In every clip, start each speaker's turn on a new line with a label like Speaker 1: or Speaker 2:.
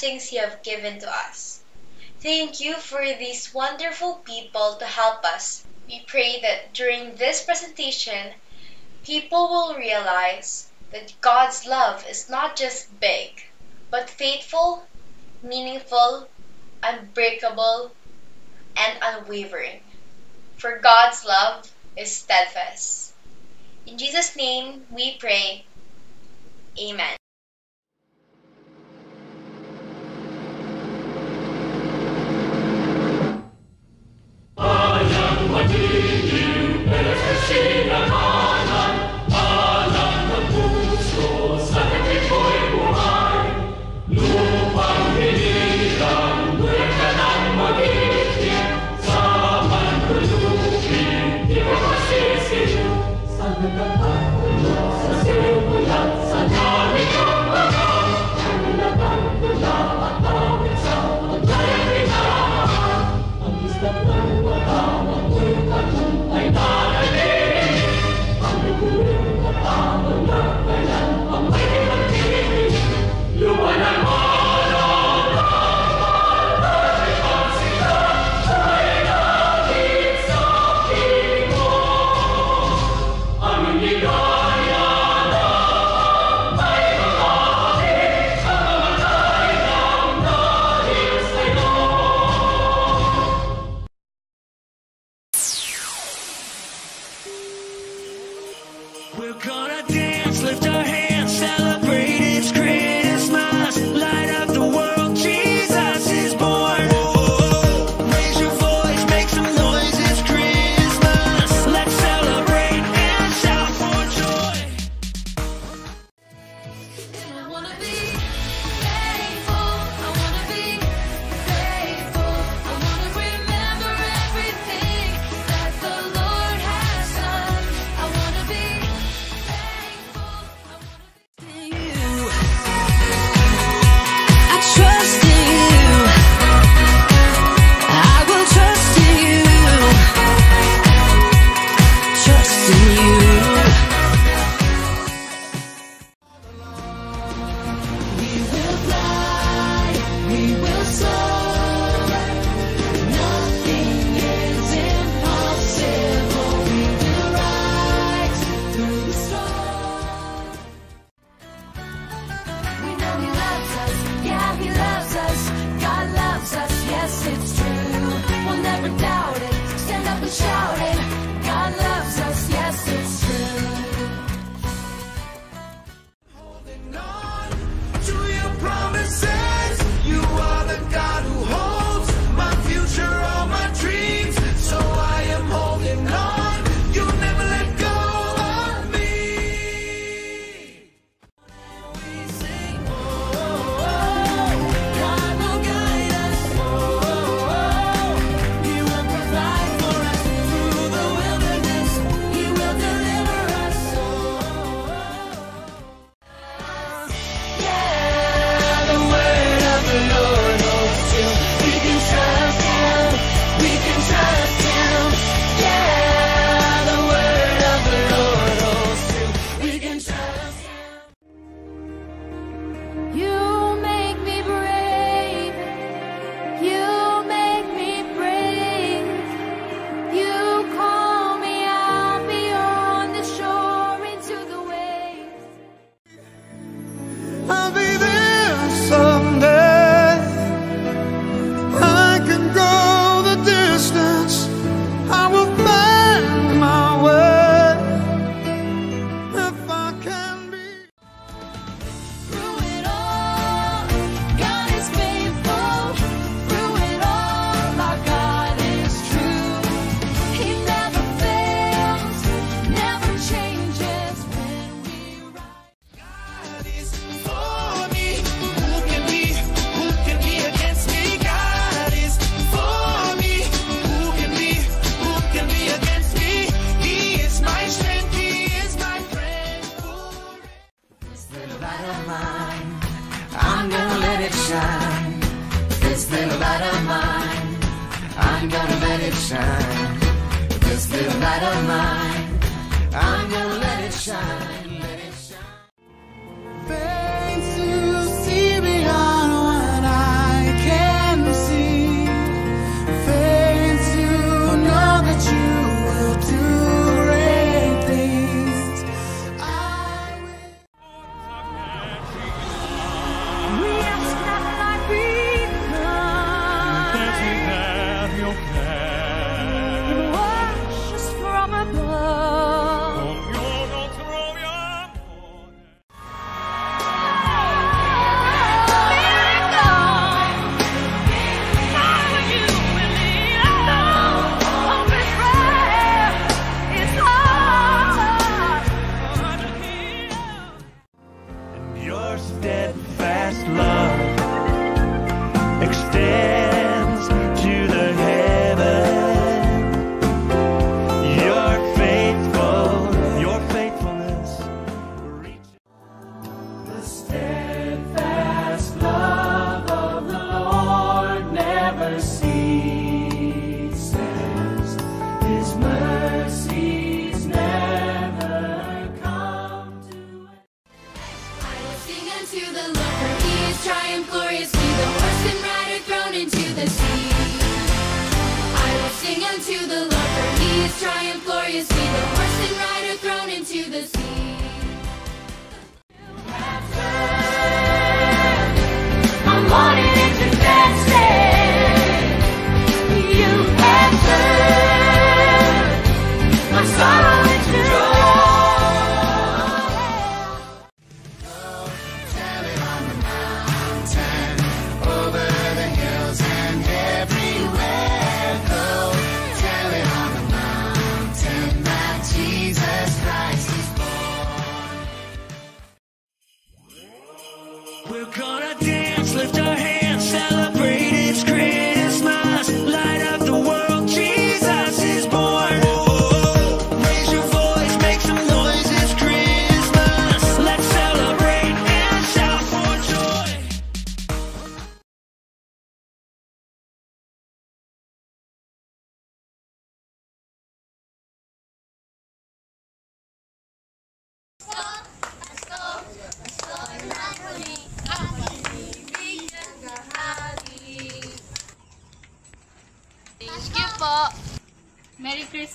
Speaker 1: blessings you have given to us. Thank you for these wonderful people to help us. We pray that during this presentation, people will realize that God's love is not just big, but faithful, meaningful, unbreakable, and unwavering. For God's love is steadfast. In Jesus' name we pray. Amen.
Speaker 2: I
Speaker 3: am what
Speaker 2: you
Speaker 4: do, Peter Sheena.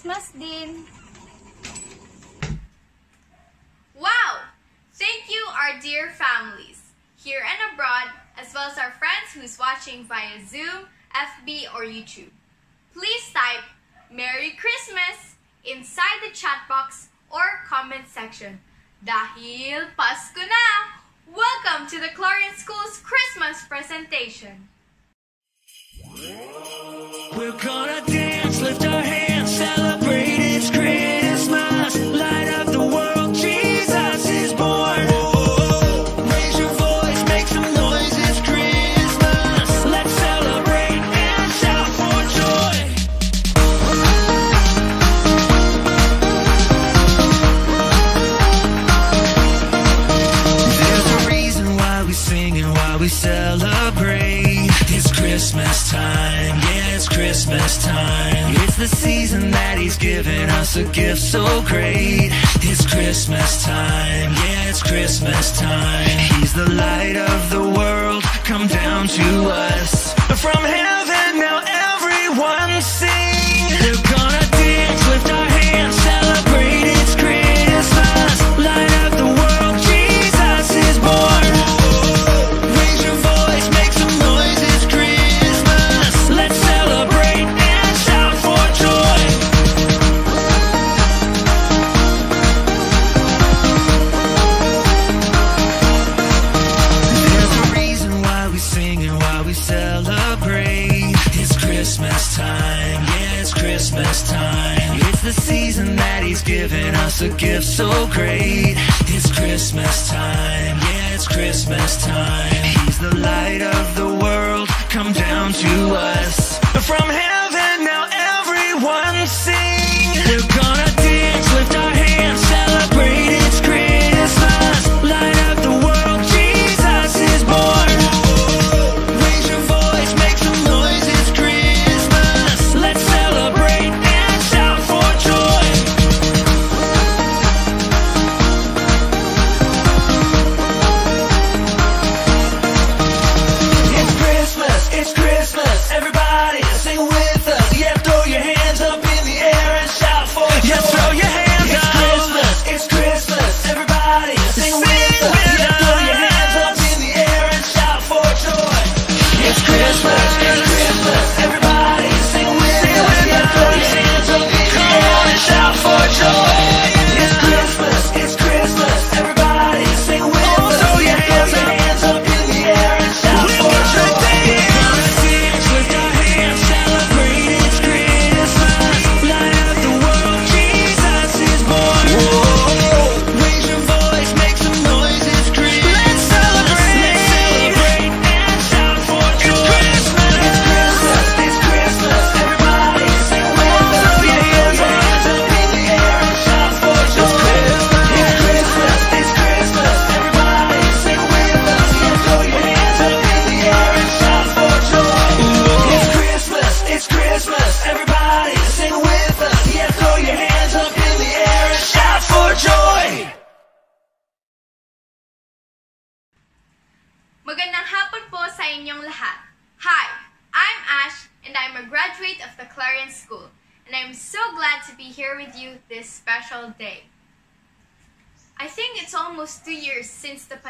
Speaker 4: Christmas
Speaker 5: din.
Speaker 6: Wow! Thank you, our dear families, here and abroad, as well as our friends who's watching via Zoom, FB, or YouTube. Please type Merry Christmas inside the chat box or comment section. Dahil Pasko na! Welcome to the Clarion School's Christmas presentation.
Speaker 4: We're gonna dance. Christmas time. It's the season that he's giving us a gift so great. It's Christmas time. Yeah, it's Christmas time. He's the light of the world. Come down to us. From heaven now everyone sing. us a gift so great. It's Christmas time, yeah, it's Christmas time. He's the light of the world, come down to us from heaven.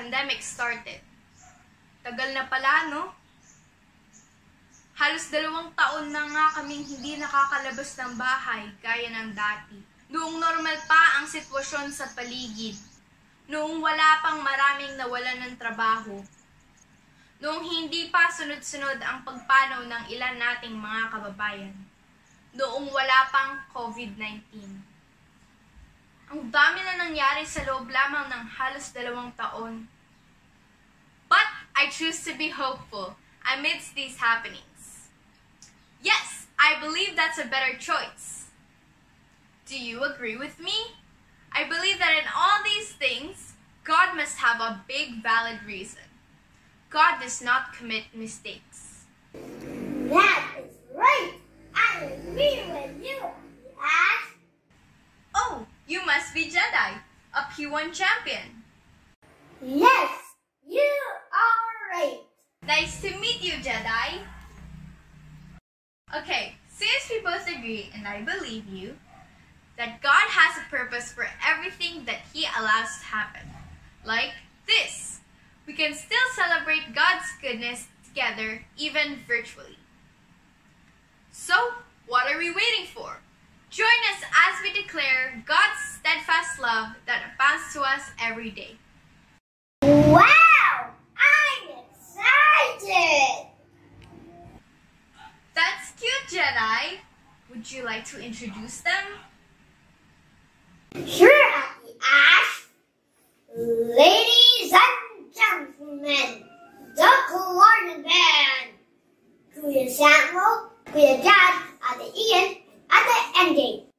Speaker 6: Pandemic started. Tagal na pala, no? Halos dalawang taon na nga kaming hindi nakakalabas ng bahay gaya ng dati. Noong normal pa ang sitwasyon sa paligid. Noong wala pang maraming nawalan ng trabaho. Noong hindi pa sunod-sunod ang pagpanaw ng ilan nating mga kababayan. Noong wala pang COVID-19. Ang dami na nangyari sa loob lamang ng halos dalawang taon. I choose to be hopeful amidst these happenings. Yes, I believe that's a better choice. Do you agree with me? I believe that in all these things, God must have a big valid reason. God does not commit mistakes.
Speaker 7: That is right. I agree with you, Ash.
Speaker 6: Oh, you must be Jedi, a P1 champion.
Speaker 7: Yes, you are right.
Speaker 6: Nice to meet you, Jedi. Okay, since we both agree, and I believe you, that God has a purpose for everything that He allows to happen, like this, we can still celebrate God's goodness together, even virtually. So, what are we waiting for? Join us as we declare God's steadfast love that abounds to us every day.
Speaker 7: Wow, I'm excited.
Speaker 6: That's cute, Jedi. Would you like to introduce them?
Speaker 7: Sure, Ash. Ladies and gentlemen, the Clarendon Band. Kuya Samuel, Kuya Dad, Ate Ian, Ate MJ.
Speaker 8: I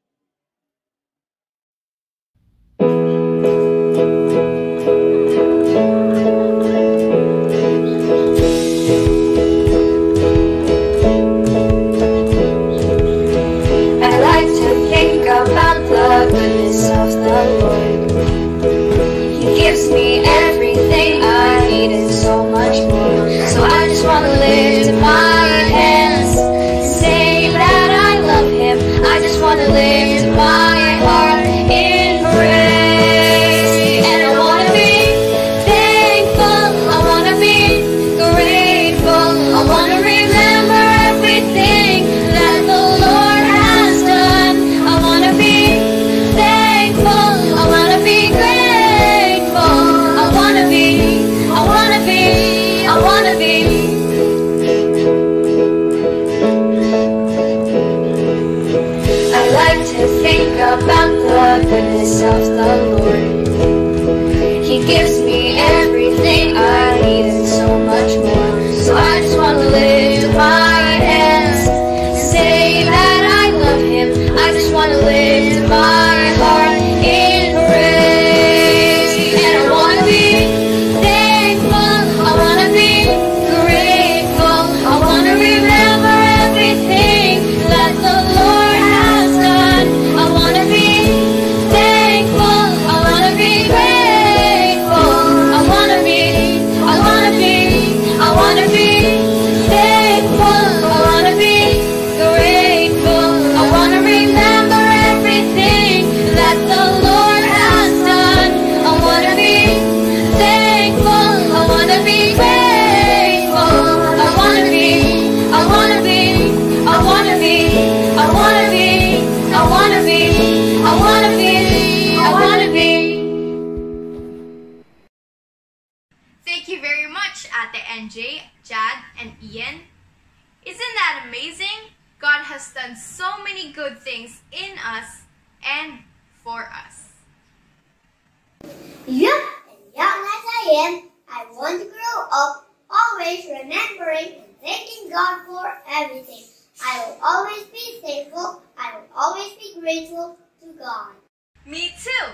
Speaker 8: Me
Speaker 6: too!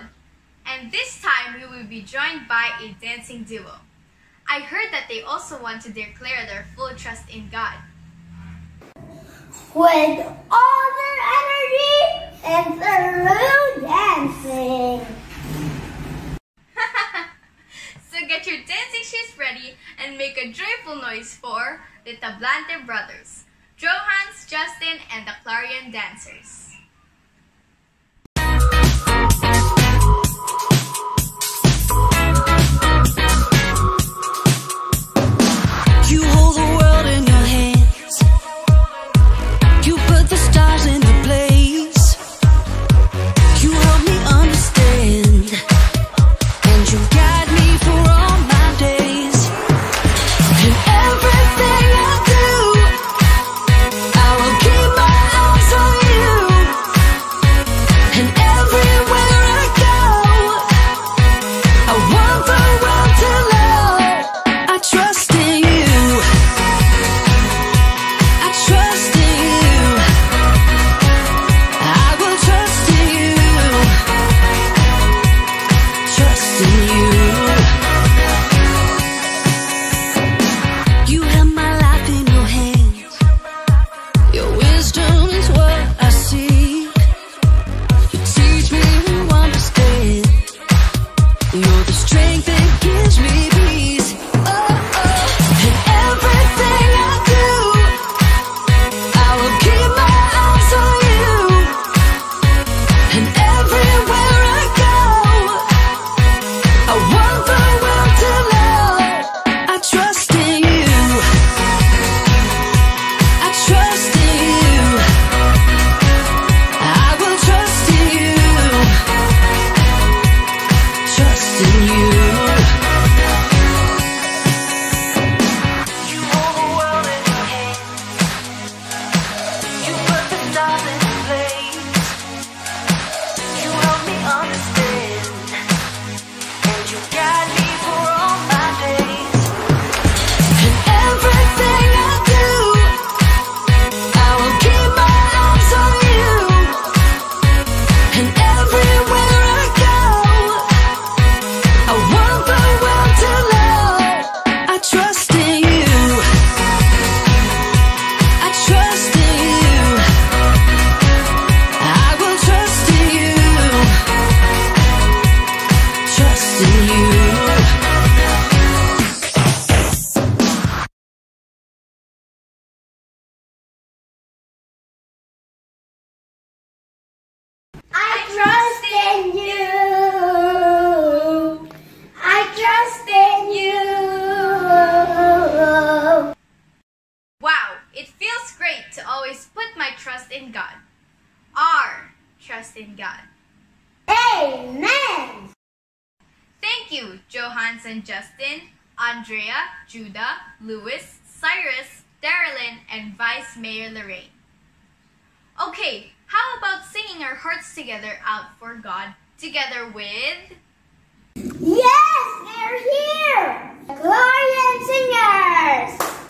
Speaker 6: And this time we will be joined by a dancing duo. I heard that they also want to declare their full trust in God.
Speaker 7: With all their energy and through dancing.
Speaker 6: so get your dancing shoes ready and make a joyful noise for the Tablante Brothers, Johans, Justin, and the Clarion Dancers. Judah, Lewis, Cyrus, Darylin, and Vice Mayor Lorraine. Okay, how about singing our hearts together out for God, together with...
Speaker 7: Yes, they're here!
Speaker 9: Glory and
Speaker 7: singers!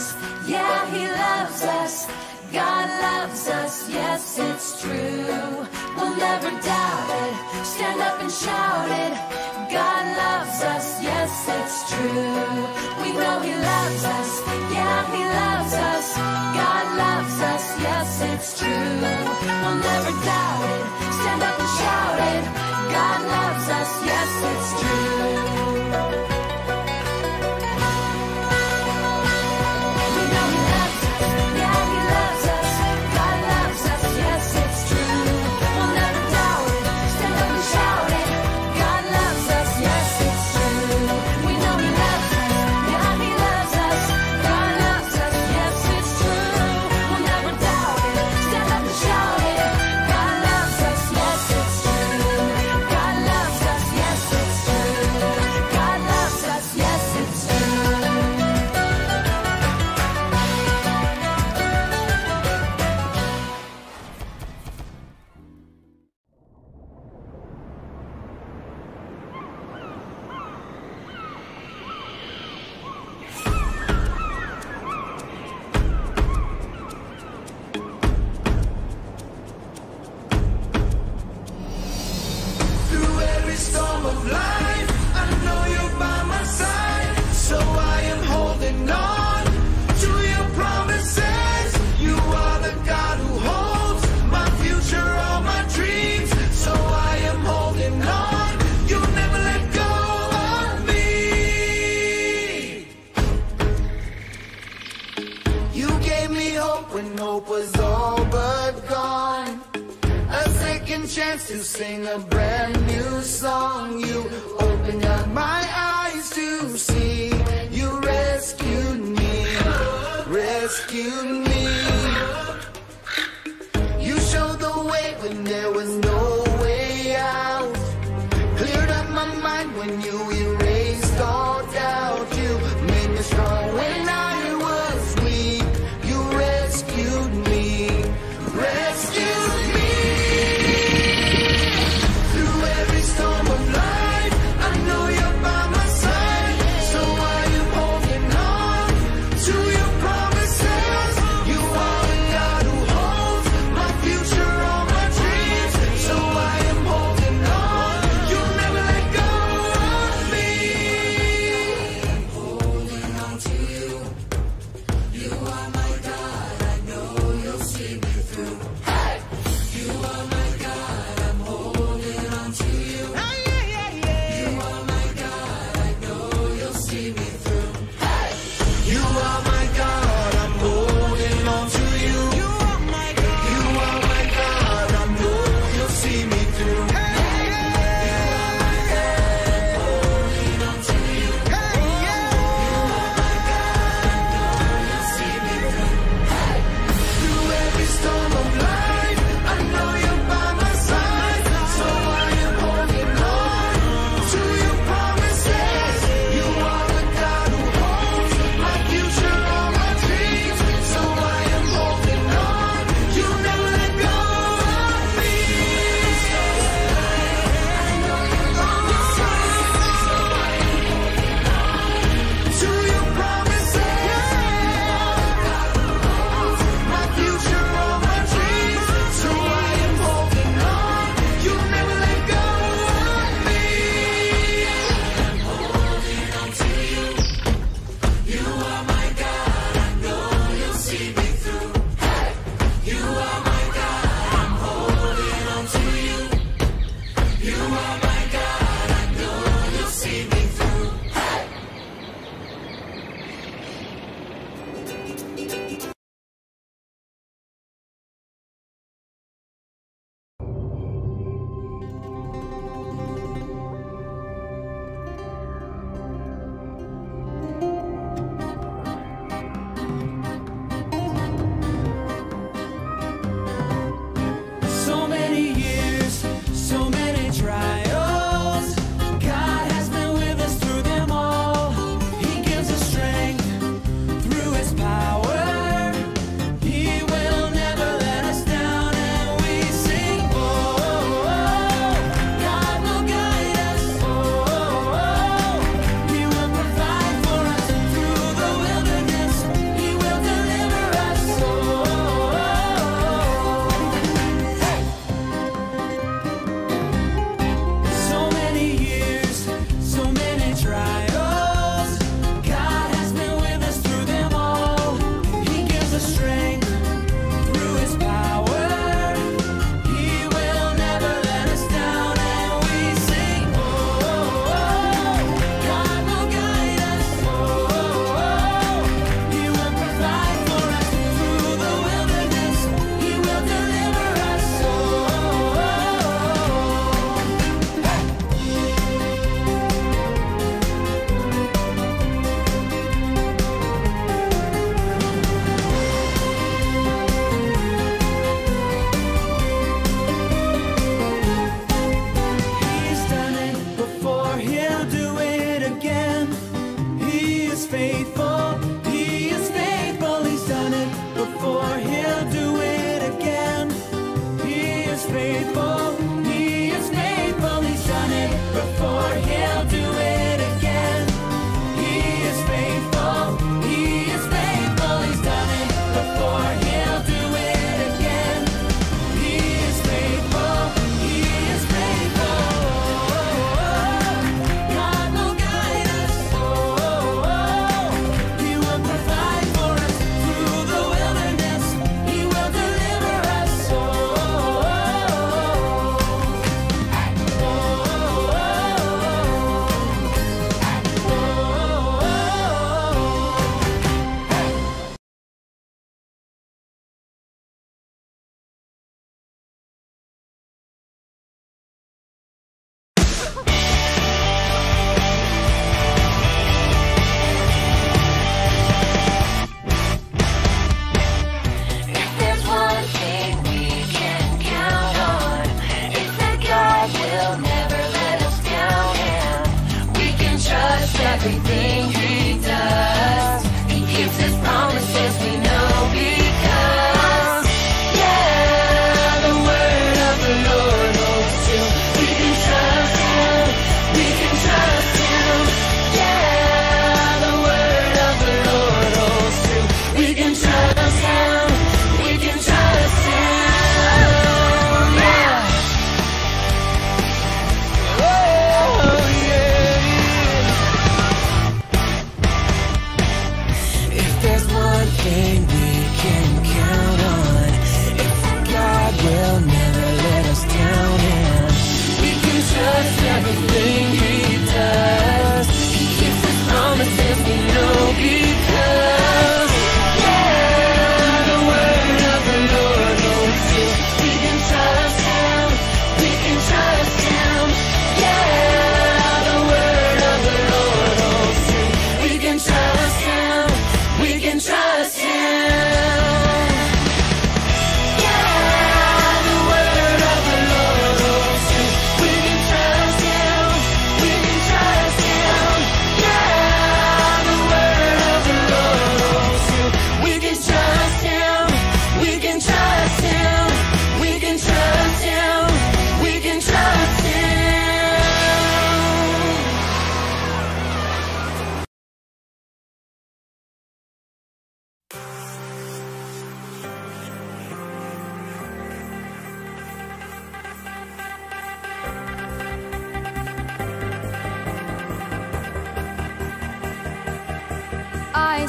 Speaker 7: us.
Speaker 10: Yeah, He loves us. God loves us. Yes, it's true. We'll never doubt it. Stand up and shout it. God loves us. Yes, it's true. We know He loves us. Yeah, He loves us. God loves us. Yes, it's true. We'll never doubt it. Stand up and shout it. God loves us. Yes, it's true.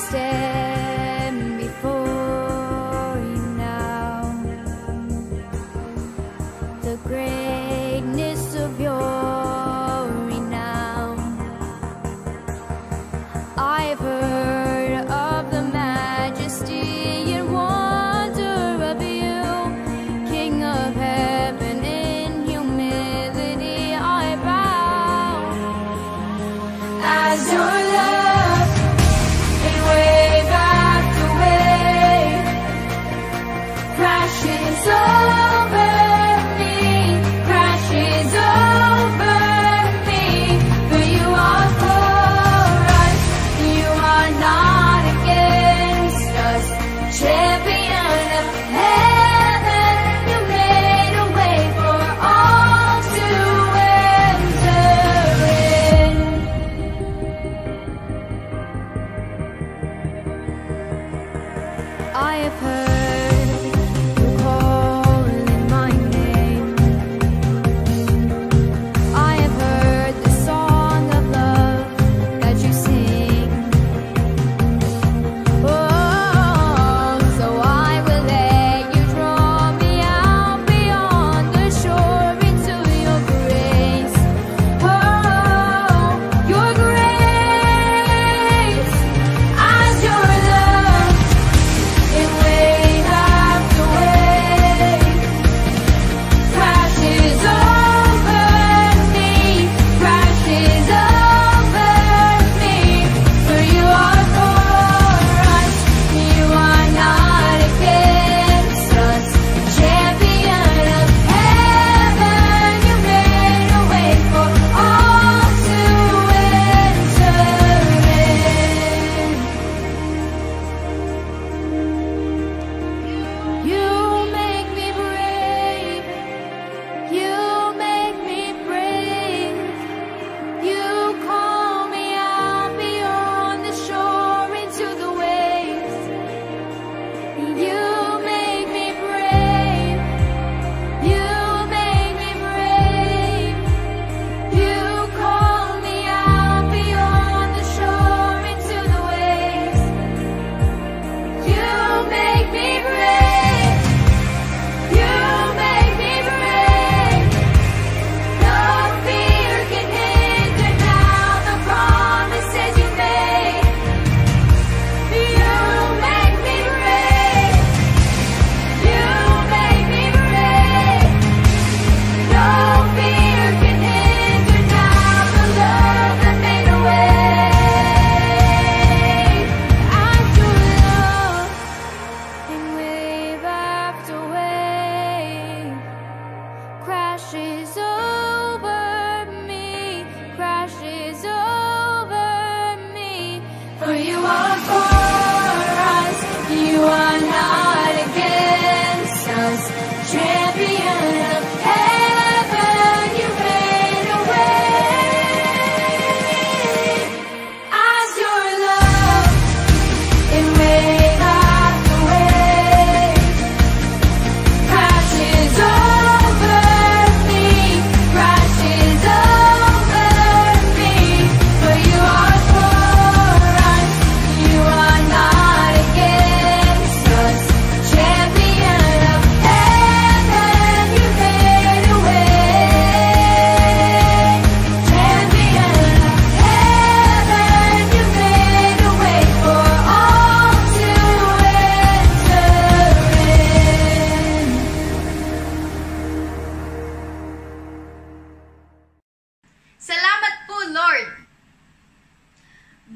Speaker 6: stay.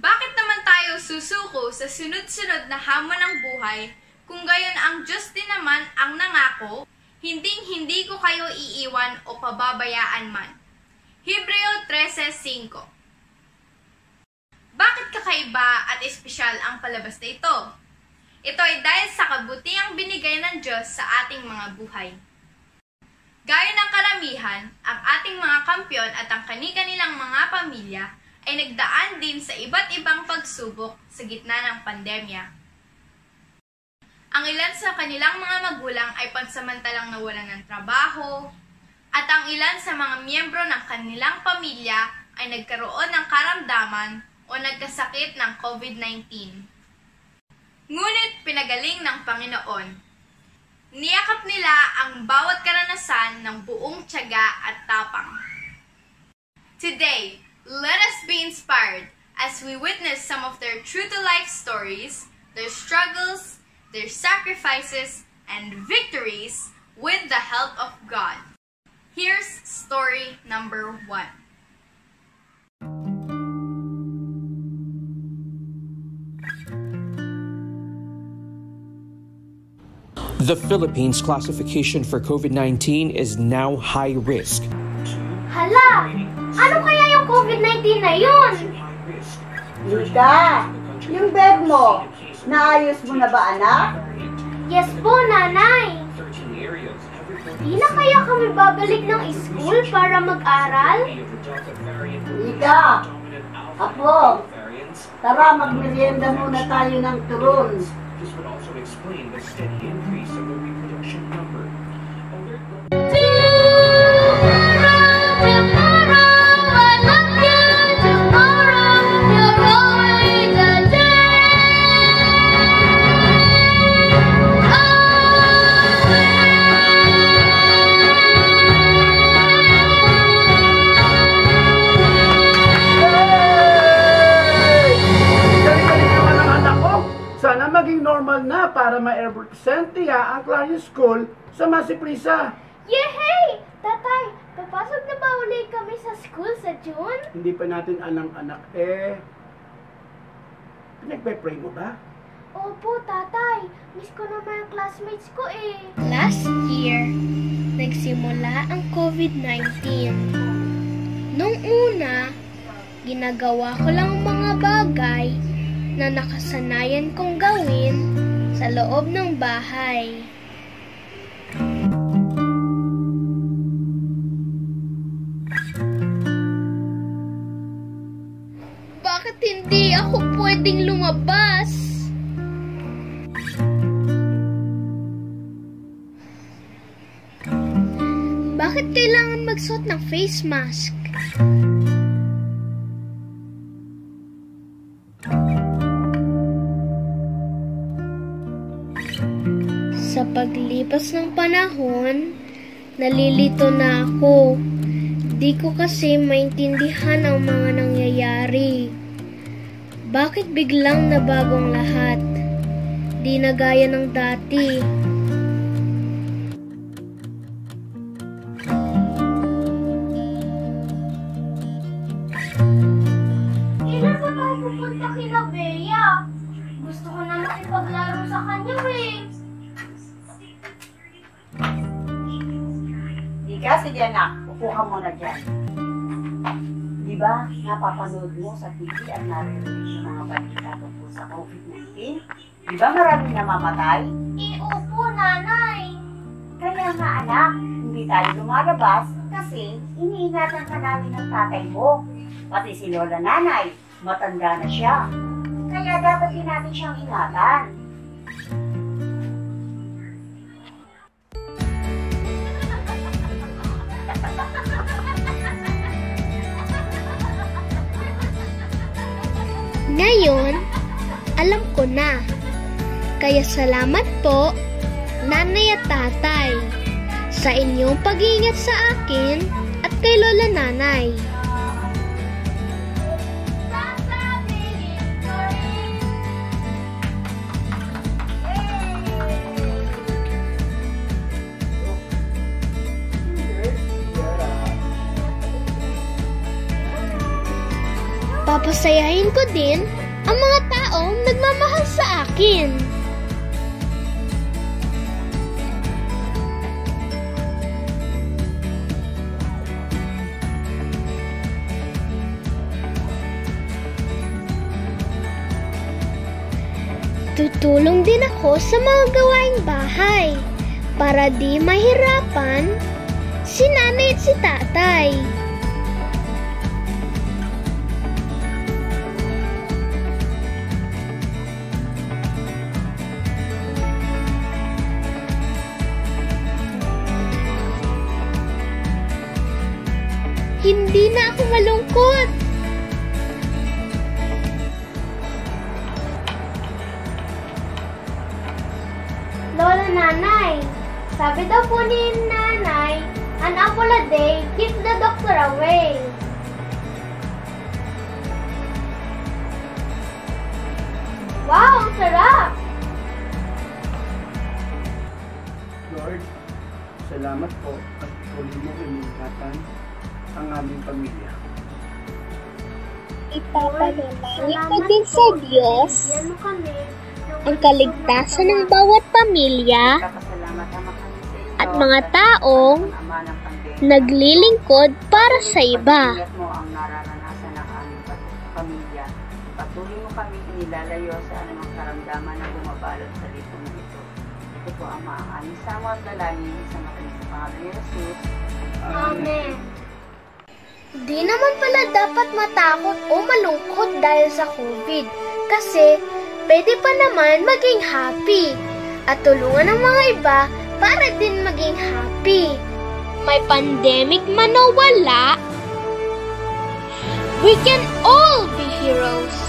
Speaker 6: Bakit naman tayo susuko sa sunod-sunod na hamon ng buhay kung gayon ang Diyos din naman ang nangako, hinding-hindi ko kayo iiwan o pababayaan man. Hebreo 13.5 Bakit kakaiba at espesyal ang palabas na ito? Ito ay dahil sa kabutiang binigay ng Diyos sa ating mga buhay. Gaya ng karamihan, ang ating mga kampiyon at ang kanilang mga pamilya ay nagdaan din sa iba't ibang pagsubok sa gitna ng pandemya. Ang ilan sa kanilang mga magulang ay pansamantalang nawalan ng trabaho, at ang ilan sa mga miyembro ng kanilang pamilya ay nagkaroon ng karamdaman o nagkasakit ng COVID-19. Ngunit pinagaling ng Panginoon. Niyakap nila ang bawat karanasan ng buong tiyaga at tapang. Today, let us be inspired as we witness some of their true-to-life stories, their struggles, their sacrifices, and victories with the help of God. Here's story number one.
Speaker 11: The Philippines classification for COVID 19 is now high risk.
Speaker 7: Hala! Ano kaya yung COVID-19 na yun?
Speaker 12: Lika, yung bag mo, naayos mo na ba anak?
Speaker 7: Yes po, nanay. Di na kaya kami babalik ng school para mag-aral?
Speaker 12: Lika, apo, tara magmerienda muna tayo ng turon.
Speaker 11: This would also explain the steady increase of the reproduction number.
Speaker 13: Normal na para ma-represent niya ang Clarion School sa Masiprisa.
Speaker 7: Yehey! Tatay, papasok na ba uli kami sa school sa June?
Speaker 13: Hindi pa natin alam anak eh. Pinagpe-pray mo ba?
Speaker 7: Opo, tatay. Miss ko naman ang classmates ko eh.
Speaker 14: Last year, nagsimula ang COVID-19. Nung una, ginagawa ko lang mga bagay na nakasanayan kong gawin sa loob ng bahay. Bakit hindi ako pwedeng lumabas? Bakit kailangan magsuot ng face mask? Sa paglipas ng panahon, nalilito na ako. Di ko kasi maintindihan ang mga nangyayari. Bakit biglang nabagong lahat? Di na gaya ng dati.
Speaker 7: Kailan ba tayo pupunta kina Bea? Gusto ko na makipaglaro sa kanya eh.
Speaker 12: Lika, sige anak, upo ka muna dyan. Di ba, napapanood mo sa TV at naririnig yung mga balita tungkol sa COVID-19? Di ba maraming namamatay?
Speaker 7: Eh, opo, nanay.
Speaker 12: Kaya nga anak, hindi tayo lumalabas kasi iniingatan ka namin ng tatay mo. Pati si Lola Nanay, matanda na siya. Kaya dapat din natin siyang ingatan.
Speaker 14: Ngayon, alam ko na. Kaya salamat po, nanay at tatay, sa inyong pag-iingat sa akin at kay lola nanay. Papasayahin ko din ang mga taong nagmamahal sa akin. Tutulong din ako sa mga gawaing bahay para di mahirapan si nanay at si tatay. Hindi na ako malungkot!
Speaker 7: Lola Nanay, sabi daw po ni Nanay, an apple a day keeps the doctor away.
Speaker 14: Sa Diyos ang kaligtasan ng bawat pamilya at mga taong naglilingkod para sa iba.
Speaker 12: Patuloy mo kami inilalayo sa anumang karamdaman na bumabalot sa lipunan ito. Ito po ang ang aming samo at dalangin sa matalis na pangalan ni Jesus.
Speaker 7: Amen.
Speaker 14: Di naman pala dapat matakot o malungkot dahil sa COVID kasi pwede pa naman maging happy at tulungan ng mga iba para din maging happy. May pandemic man o wala, we can all be heroes.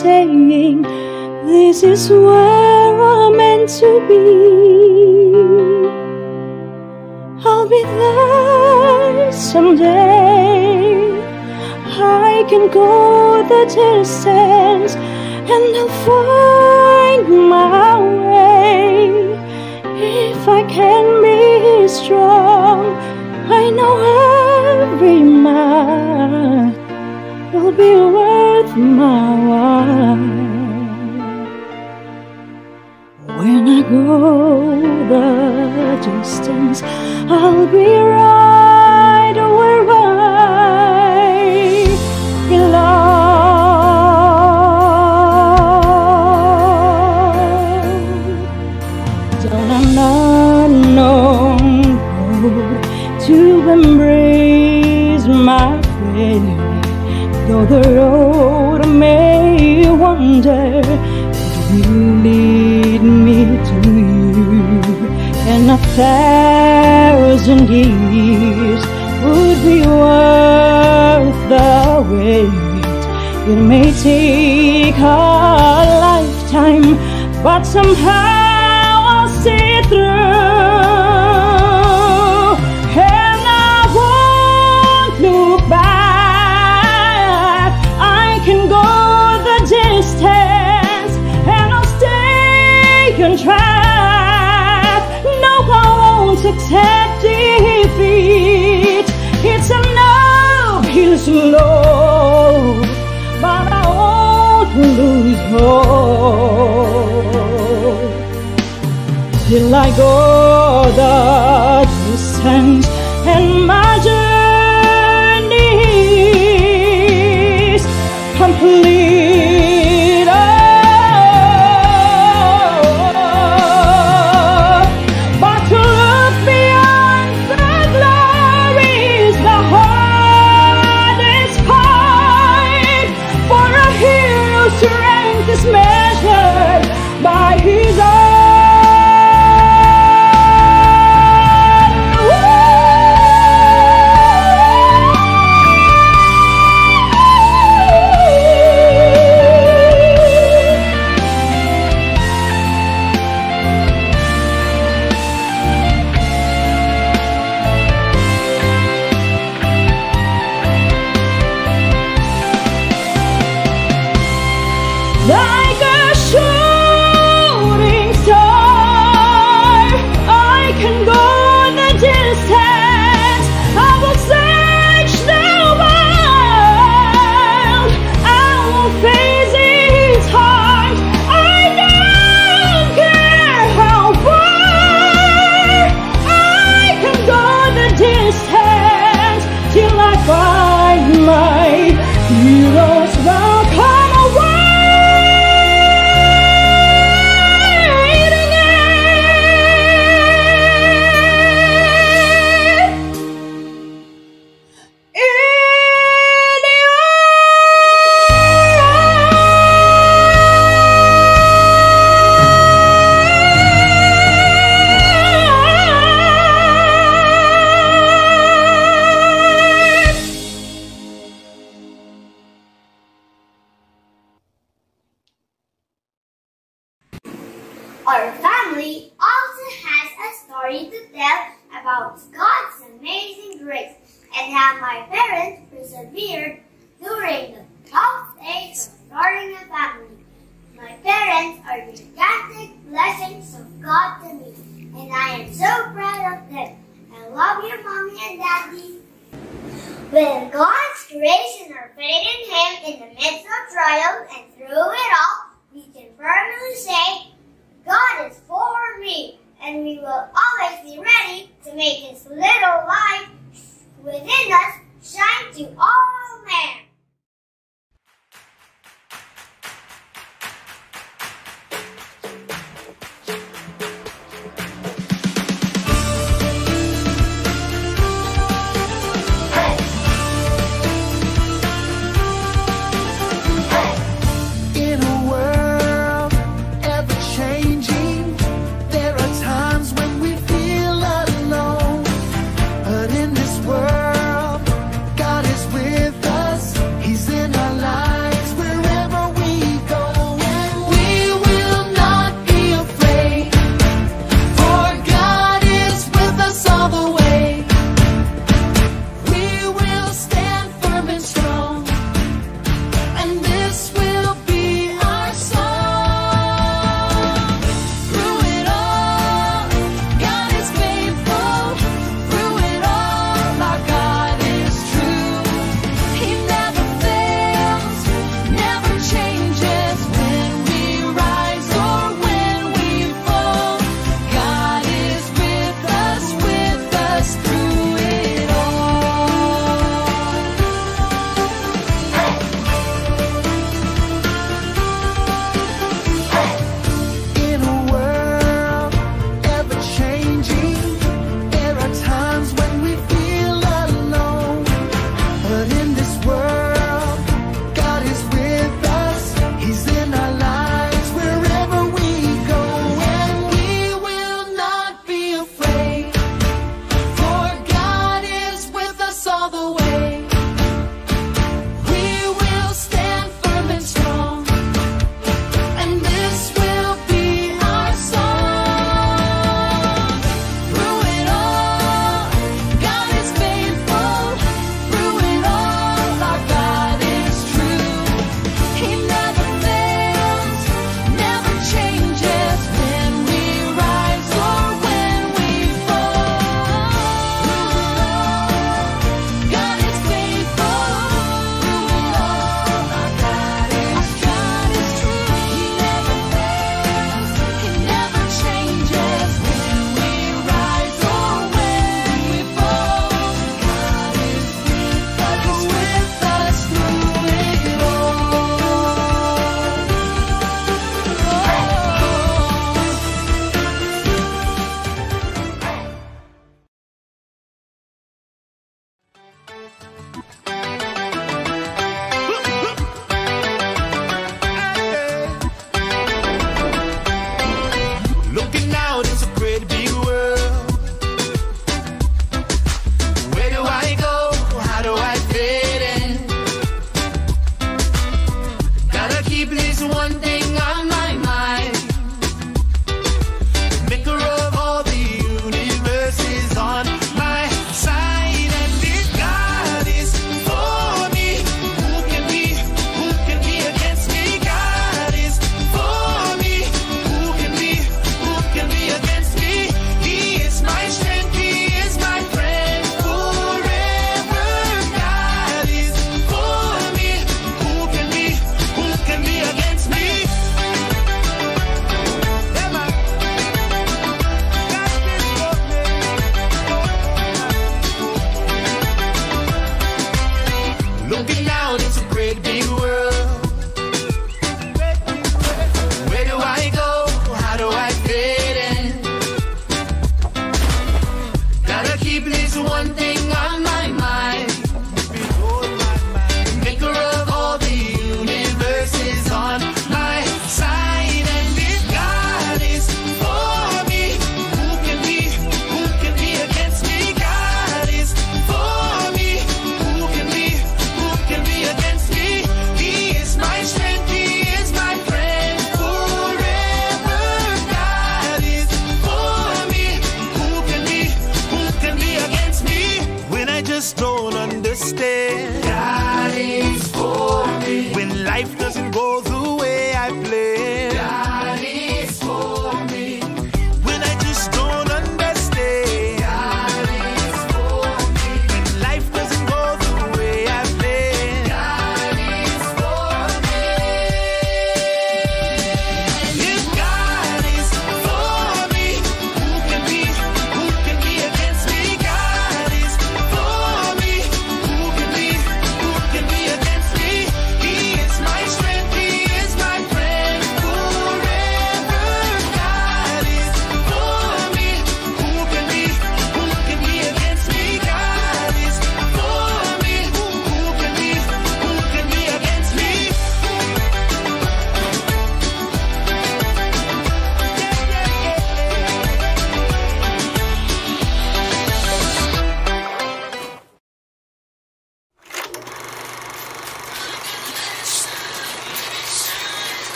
Speaker 15: Saying, This is where I'm meant to be. I'll be there someday. I can go the distance and I'll find my way. If I can be strong, I know every mile will be worth my while. When I go the distance, I'll be right where I belong. Down an unknown road to embrace my faith. Though the road may wander, it will lead me to you. And a thousand years would be worth the wait. It may take a lifetime, but somehow slope, but I won't lose hope. Till I go the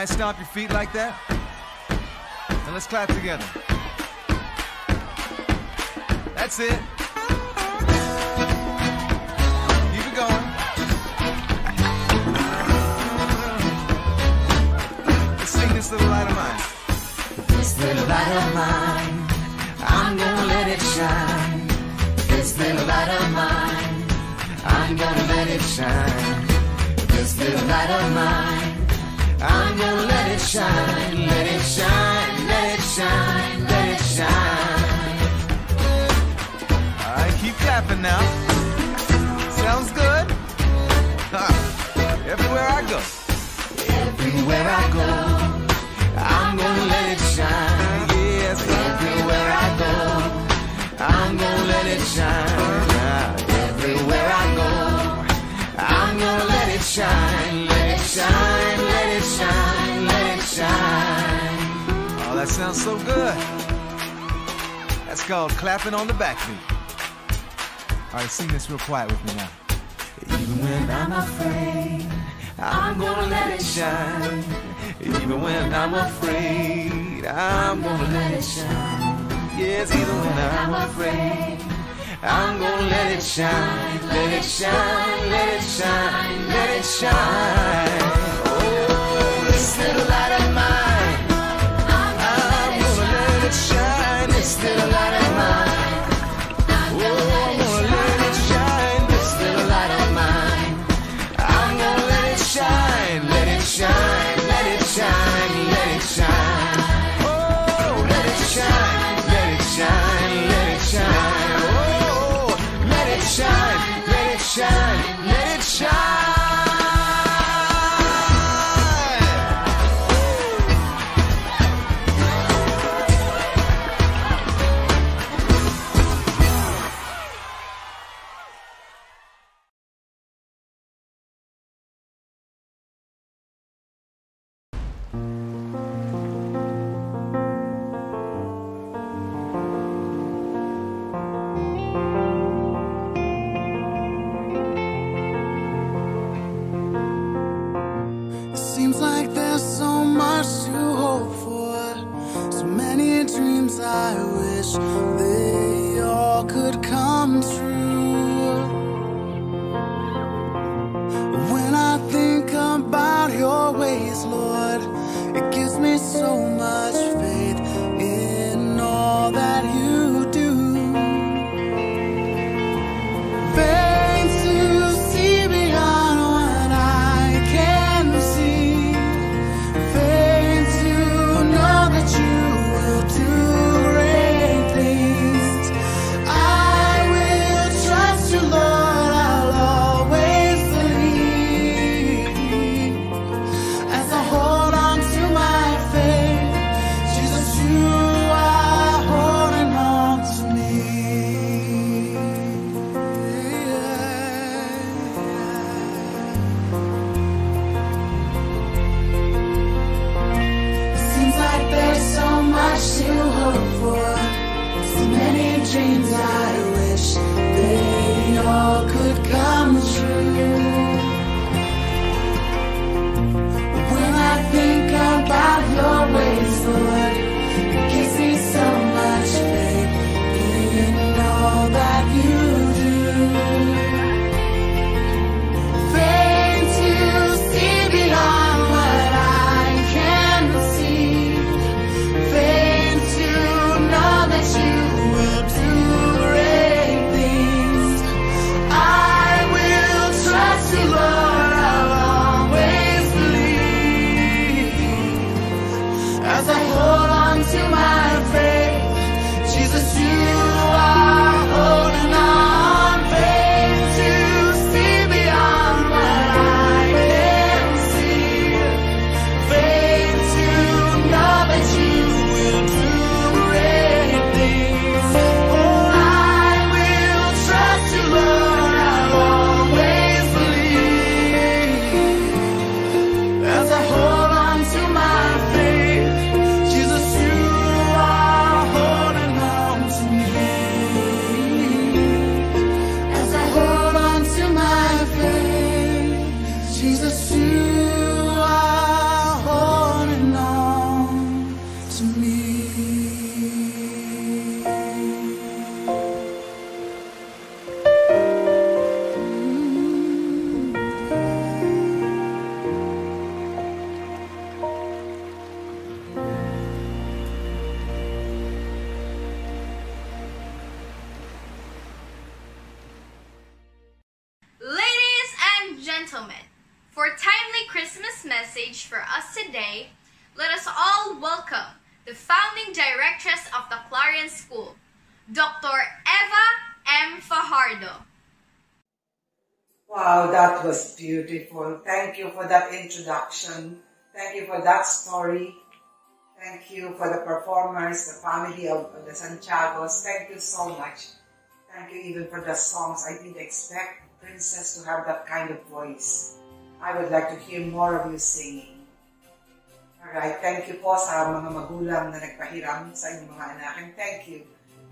Speaker 16: Guys stomp your feet like that? Now let's clap together. That's it. Keep it going. Let's sing this little light of mine.
Speaker 17: This little light of mine, I'm gonna let it shine. This little light of mine, I'm gonna let it shine. This little light of mine, I'm gonna let it shine, let it shine, let it shine, let it shine.
Speaker 16: All right, keep clapping now. Sounds good. Everywhere I go.
Speaker 17: Everywhere I go,
Speaker 16: sounds so good. That's called clapping on the backbeat. All right, sing this real quiet with me now.
Speaker 17: Even when I'm afraid, I'm gonna let it shine. Even when I'm afraid, I'm gonna let it shine.
Speaker 16: Yes, even when
Speaker 17: I'm afraid, I'm gonna let it shine, let it shine, let it shine, let it shine. Oh, this little light of
Speaker 18: still alive. Beautiful. Thank you for that introduction. Thank you for that story. Thank you for the performers, the family of the Santiagos. Thank you so much. Thank you even for the songs. I didn't expect Princess to have that kind of voice. I would like to hear more of you singing. Alright, thank you po sa mga magulang na nagpahiram sa inyong mga anak. And thank you.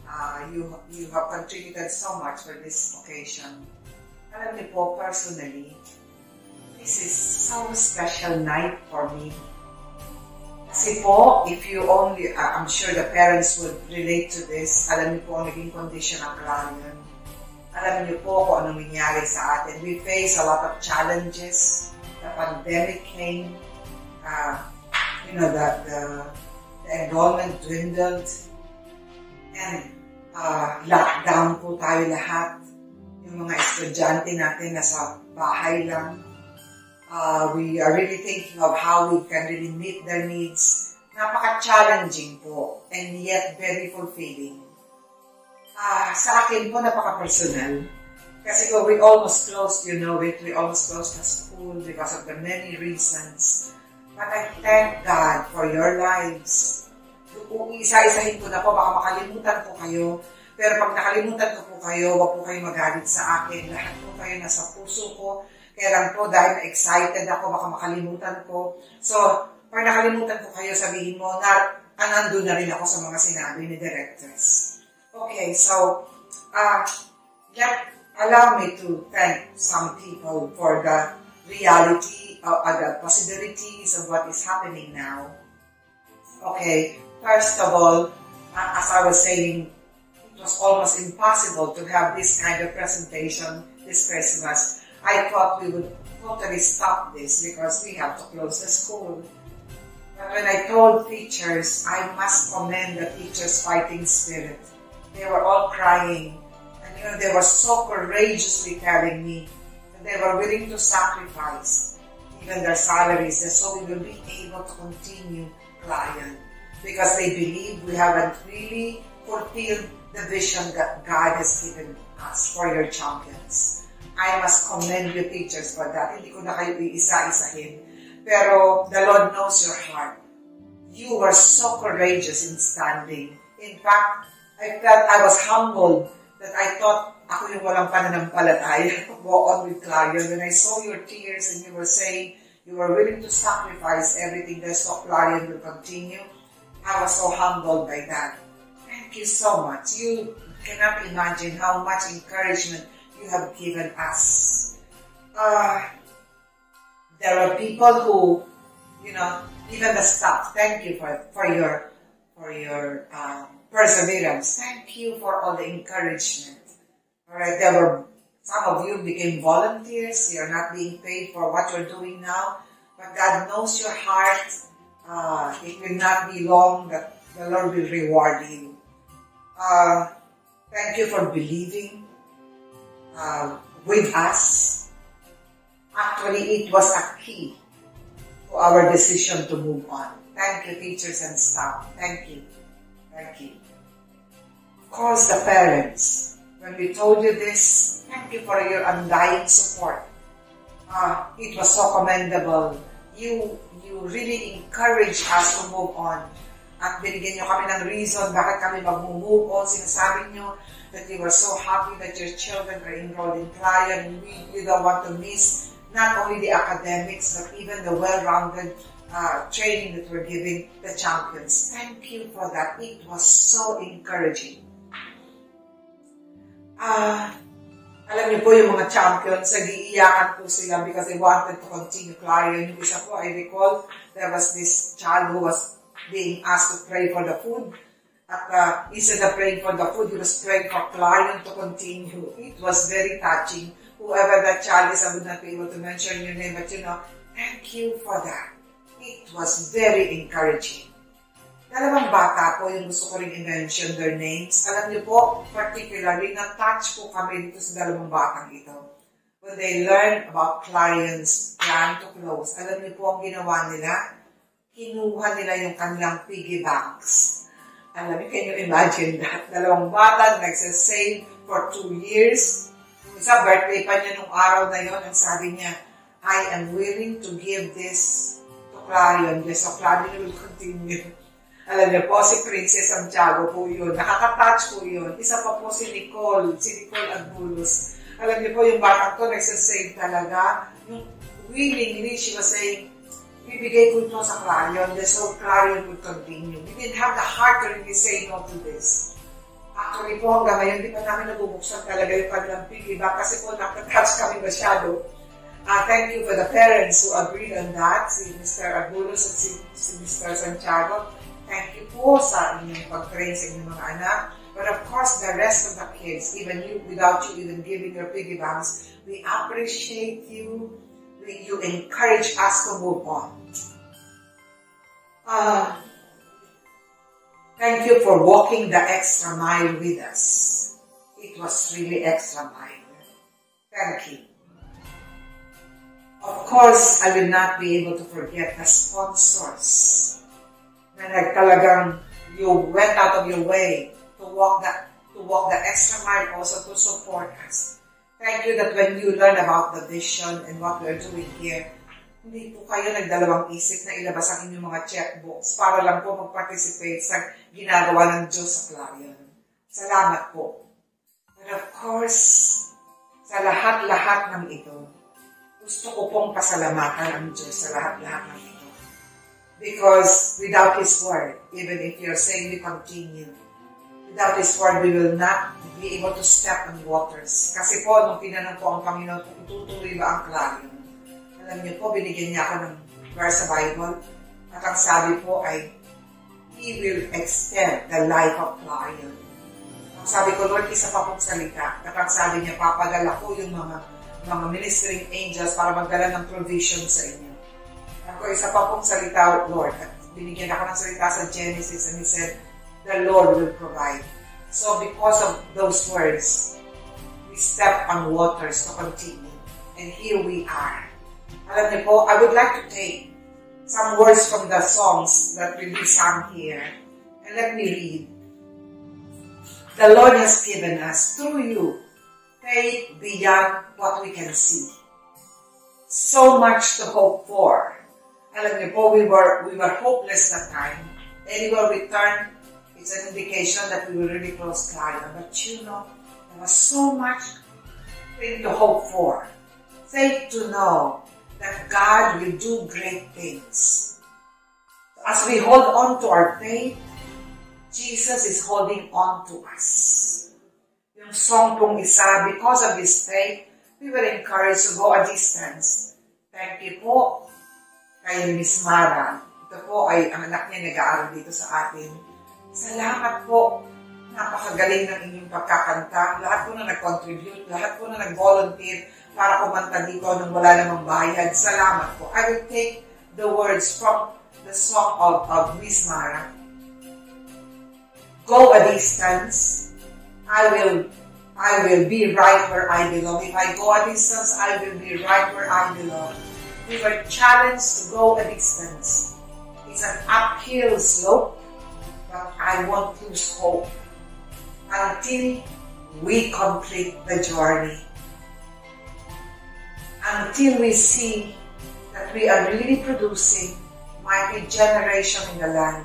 Speaker 18: Uh, you, you have contributed so much for this occasion. Alam niyo po, personally, this is so special night for me. Kasi po, if you only, uh, I'm sure the parents would relate to this, alam niyo po ang naging condition ng Clarion. Alam niyo po kung anong nangyari sa atin. We face a lot of challenges. The pandemic came. Uh, you know, the, the, the enrollment dwindled. And uh, lockdown po tayo lahat. Yung mga estudyante natin nasa bahay lang. Uh, we are really thinking of how we can really meet their needs. Napaka-challenging po and yet very fulfilling. Ah, sa akin po napaka-personal. Kasi po, we almost closed, you know it, we almost closed the school because of the many reasons. But I thank God for your lives. Kung isa-isahin ko na po, baka makalimutan ko kayo. Pero pag nakalimutan ko po kayo, wag po kayo magalit sa akin. Lahat po kayo nasa puso ko. Lang po, dahil excited ako, baka makalimutan ko. So, pag nakalimutan ko kayo, sabihin mo na ah, na rin ako sa mga sinabi ni directors. Okay, so, uh, let, allow me to thank some people for the reality, uh, uh, the possibilities of what is happening now. Okay, first of all, uh, as I was saying, it was almost impossible to have this kind of presentation this Christmas. I thought we would totally stop this because we have to close the school. But when I told teachers, I must commend the teachers' fighting spirit. They were all crying. And you know, they were so courageously telling me that they were willing to sacrifice even their salaries and so we will be able to continue client because they believe we haven't really fulfilled the vision that God has given us for your champions. I must commend you teachers for that. Hindi ko na kayo iisa-isahin. Pero the Lord knows your heart. You were so courageous in standing. In fact, I felt I was humbled that I thought ako yung walang pananampalataya go on with Clarion. When I saw your tears and you were saying you were willing to sacrifice everything that so Clarion will continue, I was so humbled by that. Thank you so much. You cannot imagine how much encouragement you have given us. Uh, there are people who, you know, even the staff, thank you for, for your, for your um, perseverance. Thank you for all the encouragement. All right, there were, some of you became volunteers. You are not being paid for what you're doing now, but God knows your heart. Uh, it will not be long that the Lord will reward you. Uh, thank you for believing uh, with us. Actually, it was a key to our decision to move on. Thank you, teachers and staff. Thank you. Thank you. Of course, the parents. When we told you this, thank you for your undying support. Uh, it was so commendable. You you really encourage us to move on. At binigyan nyo kami ng reason bakit kami mag-move on. Sinasabi nyo that you were so happy that your children are enrolled in Clarion and we, we don't want to miss not only the academics but even the well-rounded uh, training that we're giving the champions. Thank you for that. It was so encouraging. Ah, alam niyo po yung mga champions, nag-iiyakan po sila because they wanted to continue Clarion. Yung isa po, I recall, there was this child who was being asked to pray for the food. At uh, instead of praying for the food, he was praying for Clarion to continue. It was very touching. Whoever that child is, I would not be able to mention your name, but you know, thank you for that. It was very encouraging. Dalawang bata po yung gusto ko rin i-mention their names. Alam niyo po, particularly, na-touch po kami dito sa dalawang batang ito. when they learned about Clarion's plan to close, alam niyo po ang ginawa nila? Kinuha nila yung kanilang piggy banks. Alam niyo, can you imagine that? Dalawang bata nagsasave for two years. Isa, birthday pa niya nung araw na yon, ang sabi niya, I am willing to give this to Clarion. Yes, so Clarion will continue. Alam niyo po, si Princess Santiago po yun. Nakaka-touch po yun. Isa pa po si Nicole, si Nicole Agbulos. Alam niyo po, yung batang to, nagsasave talaga. Yung willingly, she was saying, bibigay ko ito sa Clarion. So Clarion would continue. We didn't have the heart to really say no to this. Actually po, hanggang ngayon, di pa namin nabubuksan talaga yung piggy bank kasi po nakatouch kami masyado. Uh, thank you for the parents who agreed on that, si Mr. Agulos at si, si Mr. Santiago. Thank you po sa inyong pag-train sa inyong mga anak. But of course, the rest of the kids, even you, without you even giving your piggy banks, we appreciate you. You encourage us to move on. Uh, thank you for walking the extra mile with us. It was really extra mile. Thank you. Of course, I will not be able to forget the sponsors na nagtalagang you went out of your way to walk the to walk the extra mile also to support us. Thank you that when you learn about the vision and what we're doing here, hindi po kayo nagdalawang isip na ilabas ang inyong mga checkbooks para lang po mag-participate sa ginagawa ng Diyos sa Clarion. Salamat po. But of course, sa lahat-lahat ng ito, gusto ko pong pasalamatan ang Diyos sa lahat-lahat ng ito. Because without His Word, even if you're saying we continue, without His Word, we will not be able to step on waters. Kasi po, nung tinanong po ang Panginoon kung tutuloy ba ang Clarion, alam niyo po, binigyan niya ako ng verse sa Bible. At ang sabi po ay, He will extend the life of Clarion. Ang sabi ko, Lord, isa pa pong salita. At ang sabi niya, papadala ko yung mga mga ministering angels para magdala ng provision sa inyo. Ako, isa pa pong salita, Lord. At binigyan ako ng salita sa Genesis and He said, the Lord will provide. So because of those words, we step on waters to continue. And here we are. Alam niyo po, I would like to take some words from the songs that will be sung here. And let me read. The Lord has given us, through you, faith beyond what we can see. So much to hope for. Alam niyo po, we were, we were hopeless that time. Anywhere we turn, it's an indication that we were really close to But you know, there was so much thing to hope for. Faith to know that God will do great things. As we hold on to our faith, Jesus is holding on to us. Yung song pong isa, because of His faith, we were encouraged to go a distance. Thank you po kay Miss Mara. Ito po ay ang anak niya nag-aaral dito sa atin. Salamat po. Napakagaling ng inyong pagkakanta. Lahat po na nag-contribute, lahat po na nag-volunteer para kumanta dito nang wala namang bayad. Salamat po. I will take the words from the song of, of Miss Mara. Go a distance. I will I will be right where I belong. If I go a distance, I will be right where I belong. We were challenged to go a distance. It's an uphill slope, but I won't lose hope until we complete the journey. Until we see that we are really producing mighty generation in the land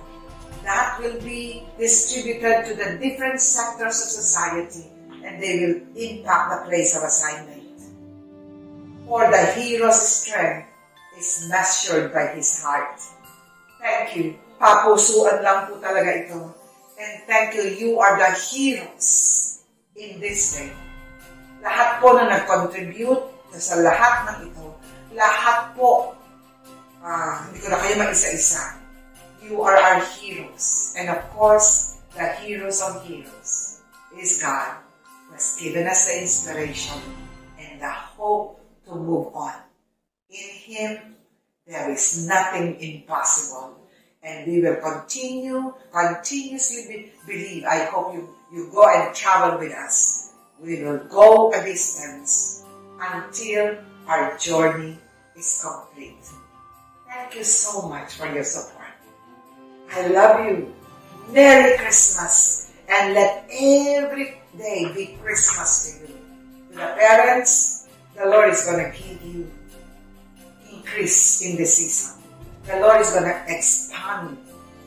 Speaker 18: that will be distributed to the different sectors of society and they will impact the place of assignment. For the hero's strength is measured by his heart. Thank you. Papusuan lang po talaga ito. And thank you, you are the heroes in this day. Lahat po na nag-contribute sa lahat ng ito, lahat po, ah, hindi ko na kayo maisa-isa. You are our heroes. And of course, the heroes of heroes is God who has given us the inspiration and the hope to move on. In Him, there is nothing impossible. And we will continue, continuously be, believe. I hope you, you go and travel with us. We will go a distance until our journey is complete. Thank you so much for your support. I love you. Merry Christmas. And let every day be Christmas to you. To the parents, the Lord is going to give you increase in the season. The Lord is going to expand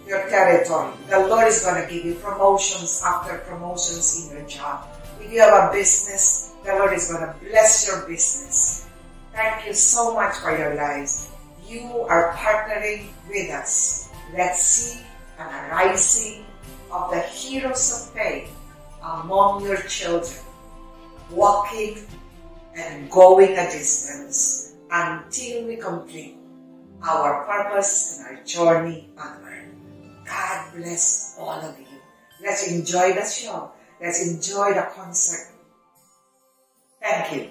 Speaker 18: your territory. The Lord is going to give you promotions after promotions in your job. If you have a business, the Lord is going to bless your business. Thank you so much for your lives. You are partnering with us. Let's see an arising of the heroes of faith among your children, walking and going a distance until we complete our purpose and our journey onward. God bless all of you. Let's enjoy the show. Let's enjoy the concert. Thank you.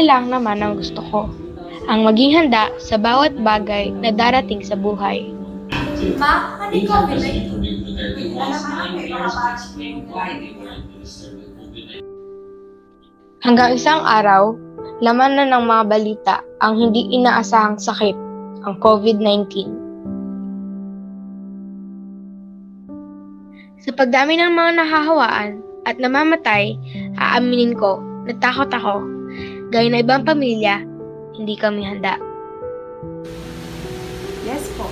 Speaker 19: Simple lang naman ang gusto ko. Ang maging handa sa bawat bagay na darating sa buhay.
Speaker 6: Ma, ano yung COVID-19?
Speaker 20: Purdue Duterte lost nine players to explain why they were administered with COVID-19.
Speaker 19: Hanggang isang araw, laman na ng mga balita ang hindi inaasahang sakit, ang COVID-19. Sa pagdami ng mga nahahawaan at namamatay, aaminin ko, natakot ako. Gaya na ibang pamilya, hindi kami handa.
Speaker 21: Yes po.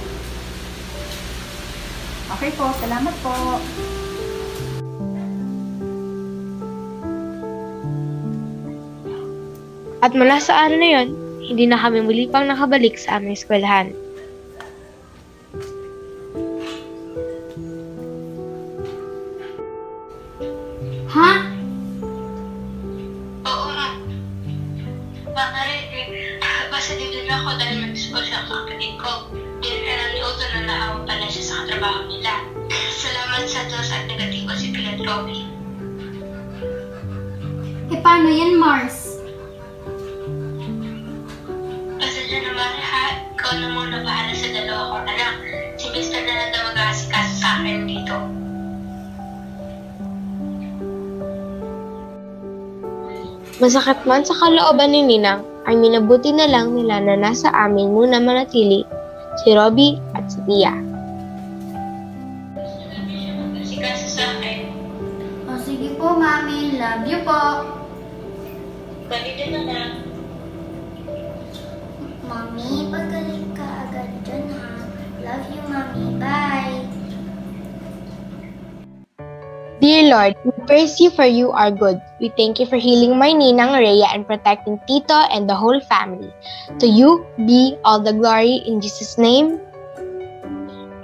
Speaker 21: Okay po, salamat po.
Speaker 19: At mula sa araw na yon, hindi na kami muli pang nakabalik sa aming eskwelahan. Masakit man sa kalooban ni Ninang, ay minabuti na lang nila na nasa amin muna manatili si Robbie at si Tia.
Speaker 7: O sige po, Mami. Love you po.
Speaker 22: Ganito na
Speaker 19: Dear Lord, we praise you for you are good. We thank you for healing my Ninang Rhea and protecting Tito and the whole family. To you be all the glory in Jesus' name.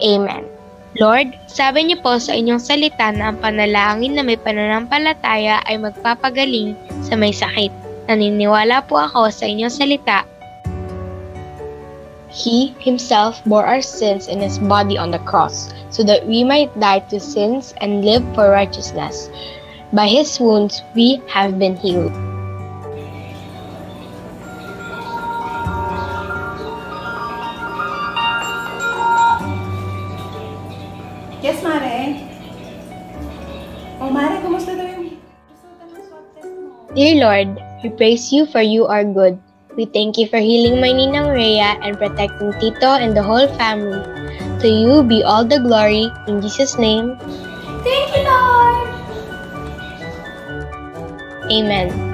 Speaker 19: Amen. Lord, sabi niyo po sa inyong salita na ang panalangin na may pananampalataya ay magpapagaling sa may sakit. Naniniwala po ako sa inyong salita He himself bore our sins in his body on the cross, so that we might die to sins and live for righteousness. By his wounds we have been healed.
Speaker 21: Yes, Mare. O, Mare, kumusta daw yung...
Speaker 19: Dear Lord, we praise you for you are good. We thank you for healing my Ninang Rhea and protecting Tito and the whole family. To you be all the glory in Jesus' name.
Speaker 7: Thank you, Lord.
Speaker 19: Amen.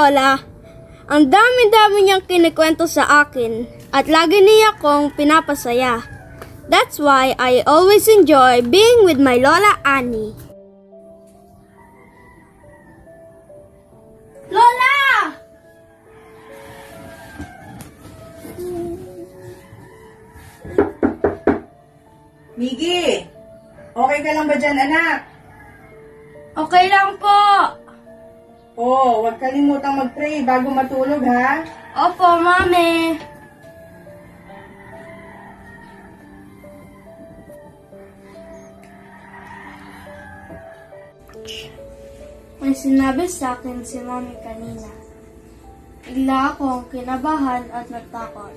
Speaker 23: Lola, ang dami-dami niyang kinikwento sa akin at lagi niya akong pinapasaya. That's why I always enjoy being with my Lola Annie. Lola!
Speaker 21: Miggy, okay ka lang ba dyan, anak?
Speaker 23: Okay lang po.
Speaker 21: Oh, huwag kalimutang mag-pray bago matulog, ha?
Speaker 23: Opo, mami. May sinabi sa akin si mami kanina. Bigla akong kinabahan at nagtakot.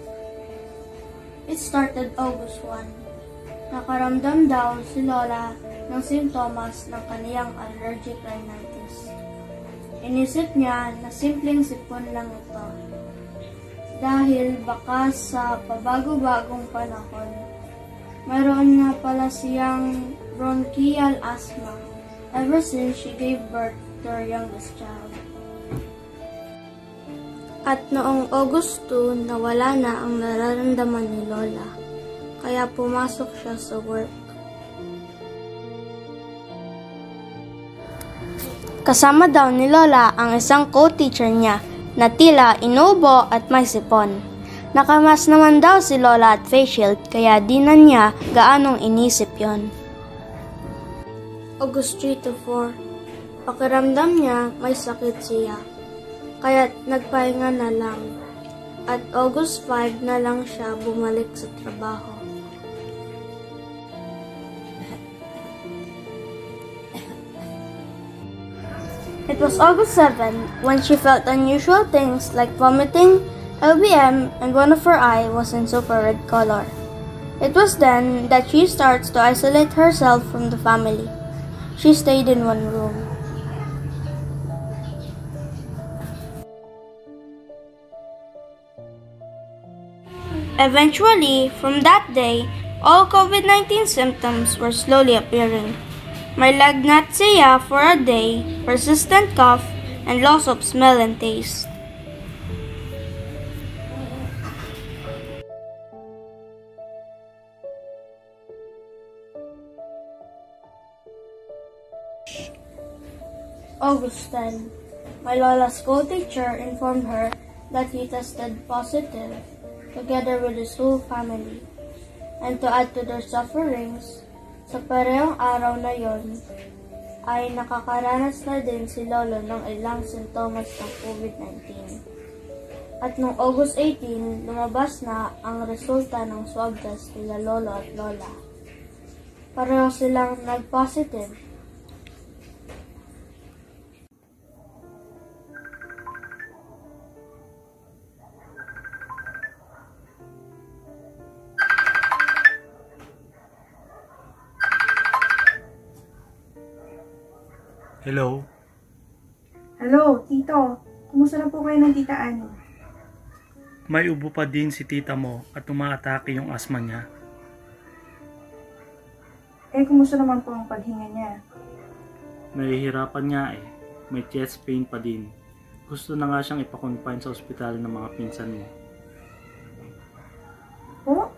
Speaker 23: It started August 1. Nakaramdam daw si Lola ng sintomas ng kaniyang allergic rhinitis. Inisip niya na simpleng sipon lang ito. Dahil baka sa pabago-bagong panahon, mayroon nga pala siyang bronchial asthma ever since she gave birth to her youngest child. At noong August nawala na ang nararamdaman ni Lola, kaya pumasok siya sa work. Kasama daw ni Lola ang isang co-teacher niya na tila inubo at may sipon. Nakamas naman daw si Lola at face shield kaya di na niya gaanong inisip yon. August 3 to 4, pakiramdam niya may sakit siya, kaya nagpahinga na lang. At August 5 na lang siya bumalik sa trabaho. It was August 7 when she felt unusual things like vomiting, LBM, and one of her eye was in super red color. It was then that she starts to isolate herself from the family. She stayed in one room. Eventually, from that day, all COVID 19 symptoms were slowly appearing. May lagnat for a day, persistent cough, and loss of smell and taste. August 10. My Lola's school teacher informed her that he tested positive together with his whole family. And to add to their sufferings, sa parehong araw na yon, ay nakakaranas na din si Lolo ng ilang sintomas ng COVID-19. At noong August 18, lumabas na ang resulta ng swab test nila Lolo at Lola. Pareho silang nag-positive
Speaker 24: Hello?
Speaker 21: Hello, Tito. Kumusta na po kayo ng Tita Ani?
Speaker 24: May ubo pa din si tita mo at umaatake yung asma niya.
Speaker 21: Eh, kumusta naman po ang paghinga niya?
Speaker 24: Nahihirapan nga eh. May chest pain pa din. Gusto na nga siyang ipakonfine sa ospital ng mga pinsan mo.
Speaker 21: Po?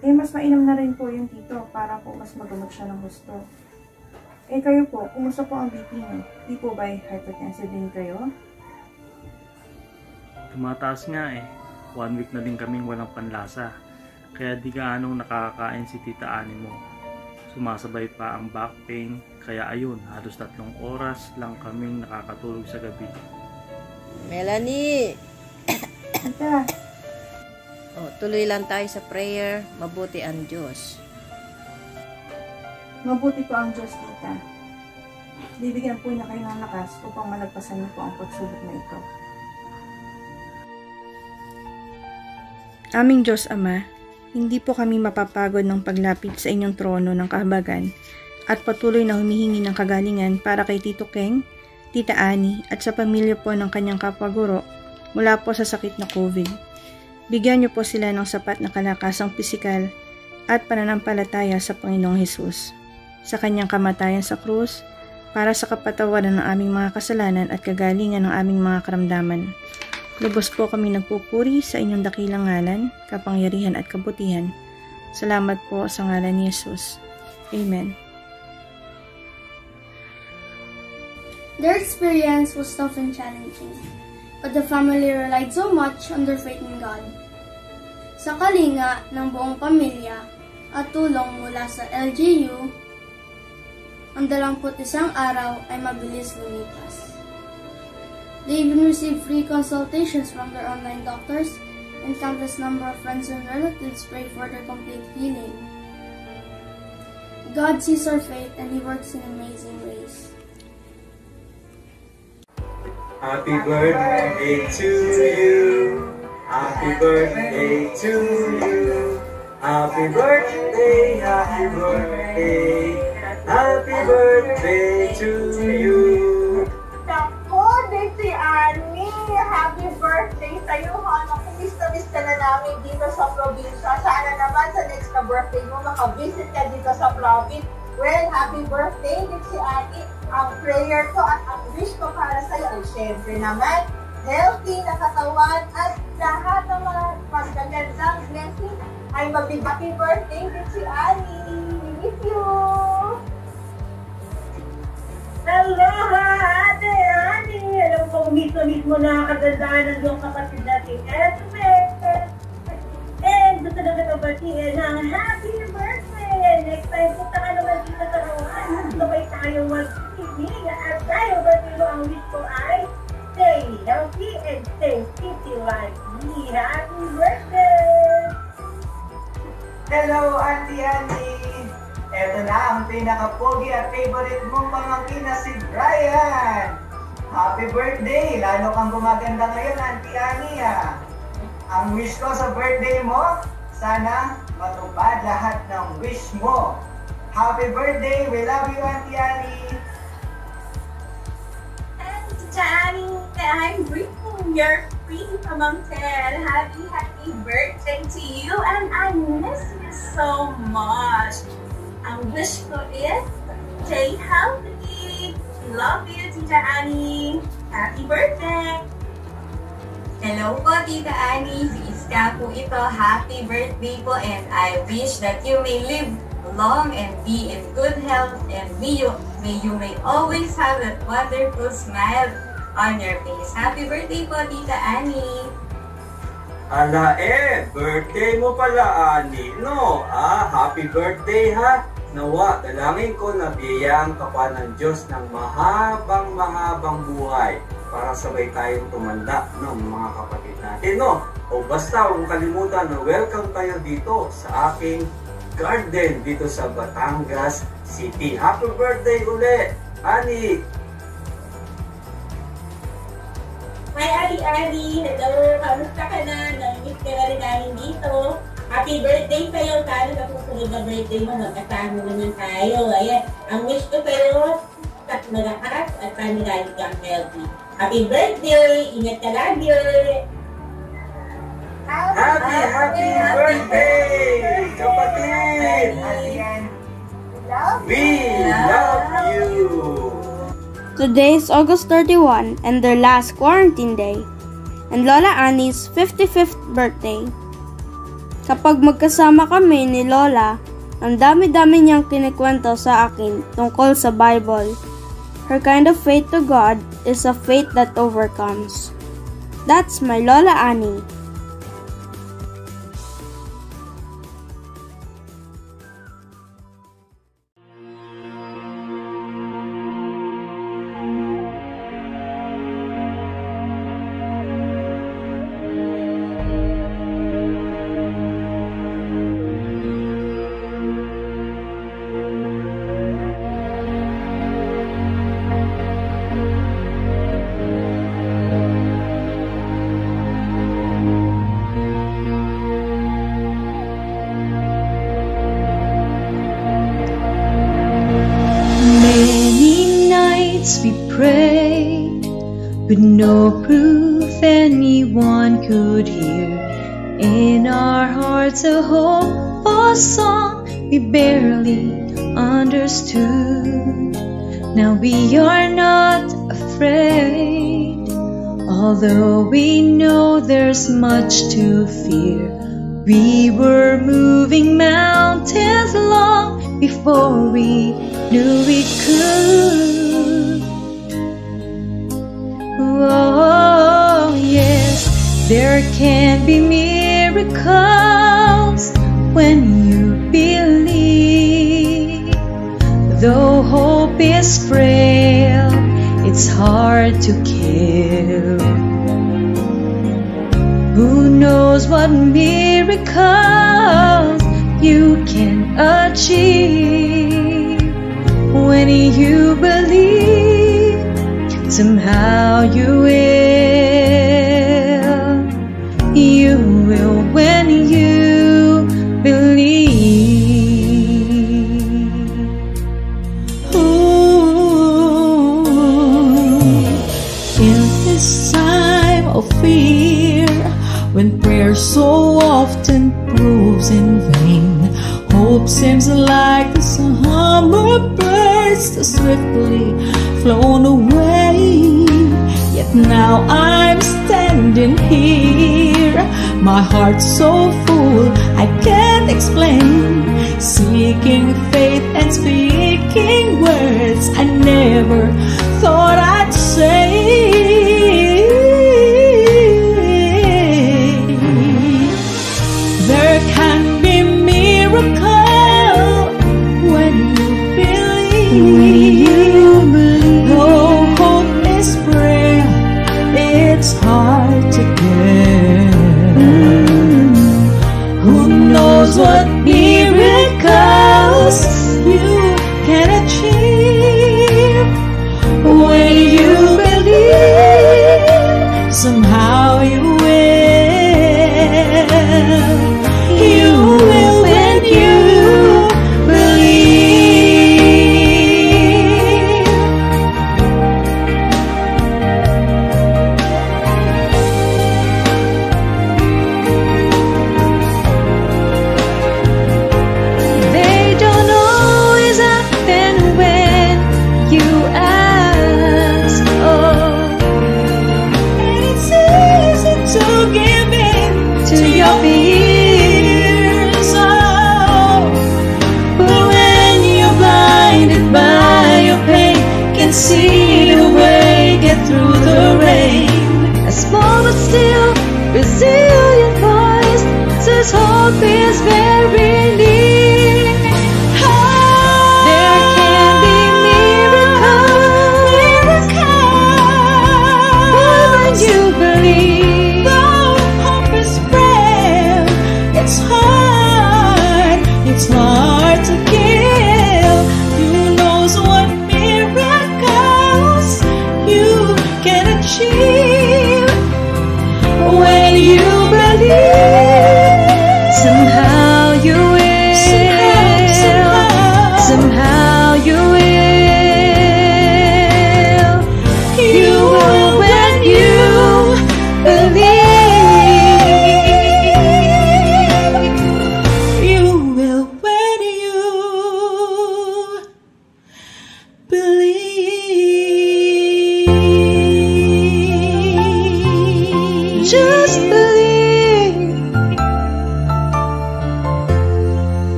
Speaker 21: Eh, mas mainam na rin po yung Tito para po mas magamot siya ng gusto. Eh, kayo po, kumusta po ang BP niyo? Di po ba hypertensive din kayo?
Speaker 24: Tumataas nga eh. One week na din kaming walang panlasa. Kaya di gaanong nakakakain si tita Ani mo. Sumasabay pa ang back pain. Kaya ayun, halos tatlong oras lang kaming nakakatulog sa gabi.
Speaker 25: Melanie!
Speaker 21: Tita,
Speaker 25: Oh, tuloy lang tayo sa prayer. Mabuti ang Diyos.
Speaker 21: Mabuti po ang Diyos, Tita. Bibigyan po niya kayo ng lakas upang malagpasan niyo po ang pagsubok na ito.
Speaker 26: Aming Diyos Ama, hindi po kami mapapagod ng paglapit sa inyong trono ng kahabagan at patuloy na humihingi ng kagalingan para kay Tito Keng, Tita Ani at sa pamilya po ng kanyang kapaguro mula po sa sakit na COVID. Bigyan niyo po sila ng sapat na kalakasang pisikal at pananampalataya sa Panginoong Hesus. Sa kanyang kamatayan sa krus, para sa kapatawaran ng aming mga kasalanan at kagalingan ng aming mga karamdaman. Lubos po kami nagpupuri sa inyong dakilang ngalan, kapangyarihan at kabutihan. Salamat po sa ngalan ni Jesus. Amen.
Speaker 23: Their experience was tough and challenging, but the family relied so much on their faith in God. Sa kalinga ng buong pamilya at tulong mula sa LGU, ang 21 araw ay mabilis lumipas. They even received free consultations from their online doctors and countless number of friends and relatives pray for their complete healing. God sees our faith and He works in amazing ways.
Speaker 4: Happy birthday to you. Happy birthday to you. Happy birthday, happy birthday. Happy birthday to you.
Speaker 27: Naku, Desi Ani! Happy birthday sa'yo, anak ko
Speaker 28: namin dito sa probinsya. Sana naman sa next na birthday mo, makavisit ka dito sa province. Well, happy birthday si Ate. Ang prayer ko at ang wish ko para sa'yo ay syempre naman, healthy na katawan at lahat ng mga magagandang blessing ay magbibaki birthday si Annie. We miss you!
Speaker 29: Aloha, Ate Ani! Alam ko, mismo-mismo nakakagandaan ng iyong kapatid natin, Esme! And gusto na kita batiin happy birthday! Next time, punta ka naman dito sa Rowan. Sabay tayo mag-singing at tayo batiin mo ang wish ko ay stay healthy and stay fit like me. Happy birthday!
Speaker 30: Hello, Auntie Annie! Eto na ang pinaka-pogi at favorite mong pamangkin si Brian! Happy birthday! Lalo kang gumaganda ngayon, Auntie Annie ah. Ang wish ko sa birthday mo, sana matupad lahat ng wish mo. Happy birthday! We love you, Auntie Annie!
Speaker 28: Johnny, I'm bringing your free pamangkin. Happy, happy birthday to you and I miss you so much. Ang wish ko is stay healthy. Love you, Tita Annie. Happy birthday!
Speaker 27: Hello po, Tita Annie. Si Iska po ito. Happy birthday po and I wish that you may live long and be in good health and may you, may you may always have that wonderful smile on your face. Happy birthday po, Tita Annie.
Speaker 31: Ala eh, birthday mo pala, Ani. No, ah, happy birthday ha. Nawa, dalangin ko na biyayaan ka pa ng Diyos ng mahabang mahabang buhay para sabay tayong tumanda ng mga kapatid natin, no? O basta, huwag kalimutan na welcome kayo dito sa aking garden dito sa Batangas City. Happy birthday uli, Ani!
Speaker 29: Hi, Ali Ali! Hello! Kamusta ka na? Namiss ka na rin dito. Happy birthday sa'yo. Sana sa susunod na birthday mo, magkasama naman tayo. Ayan, ang wish ko sa'yo, at malakas at panilali kang healthy. Happy birthday! Ingat ka lagi!
Speaker 31: Happy, happy birthday, kapatid! We love you!
Speaker 23: Today is August 31 and their last quarantine day, and Lola Annie's 55th birthday. Kapag magkasama kami ni Lola, ang dami-dami niyang kinikwento sa akin tungkol sa Bible. Her kind of faith to God is a faith that overcomes. That's my Lola Annie.
Speaker 15: We prayed, but no proof anyone could hear. In our hearts, a hope for song we barely understood. Now we are not afraid, although we know there's much to fear. We were moving mountains long before we knew we could. Oh, yes, there can be miracles when you believe. Though hope is frail, it's hard to kill. Who knows what miracles you can achieve when you believe? Somehow you will, you will when you believe. Ooh. In this time of fear, when prayer so often proves in vain, hope seems like the summer bursts swiftly flown away. Yet now I'm standing here, my heart's so full I can't explain. Seeking faith and speaking words I never thought I'd say.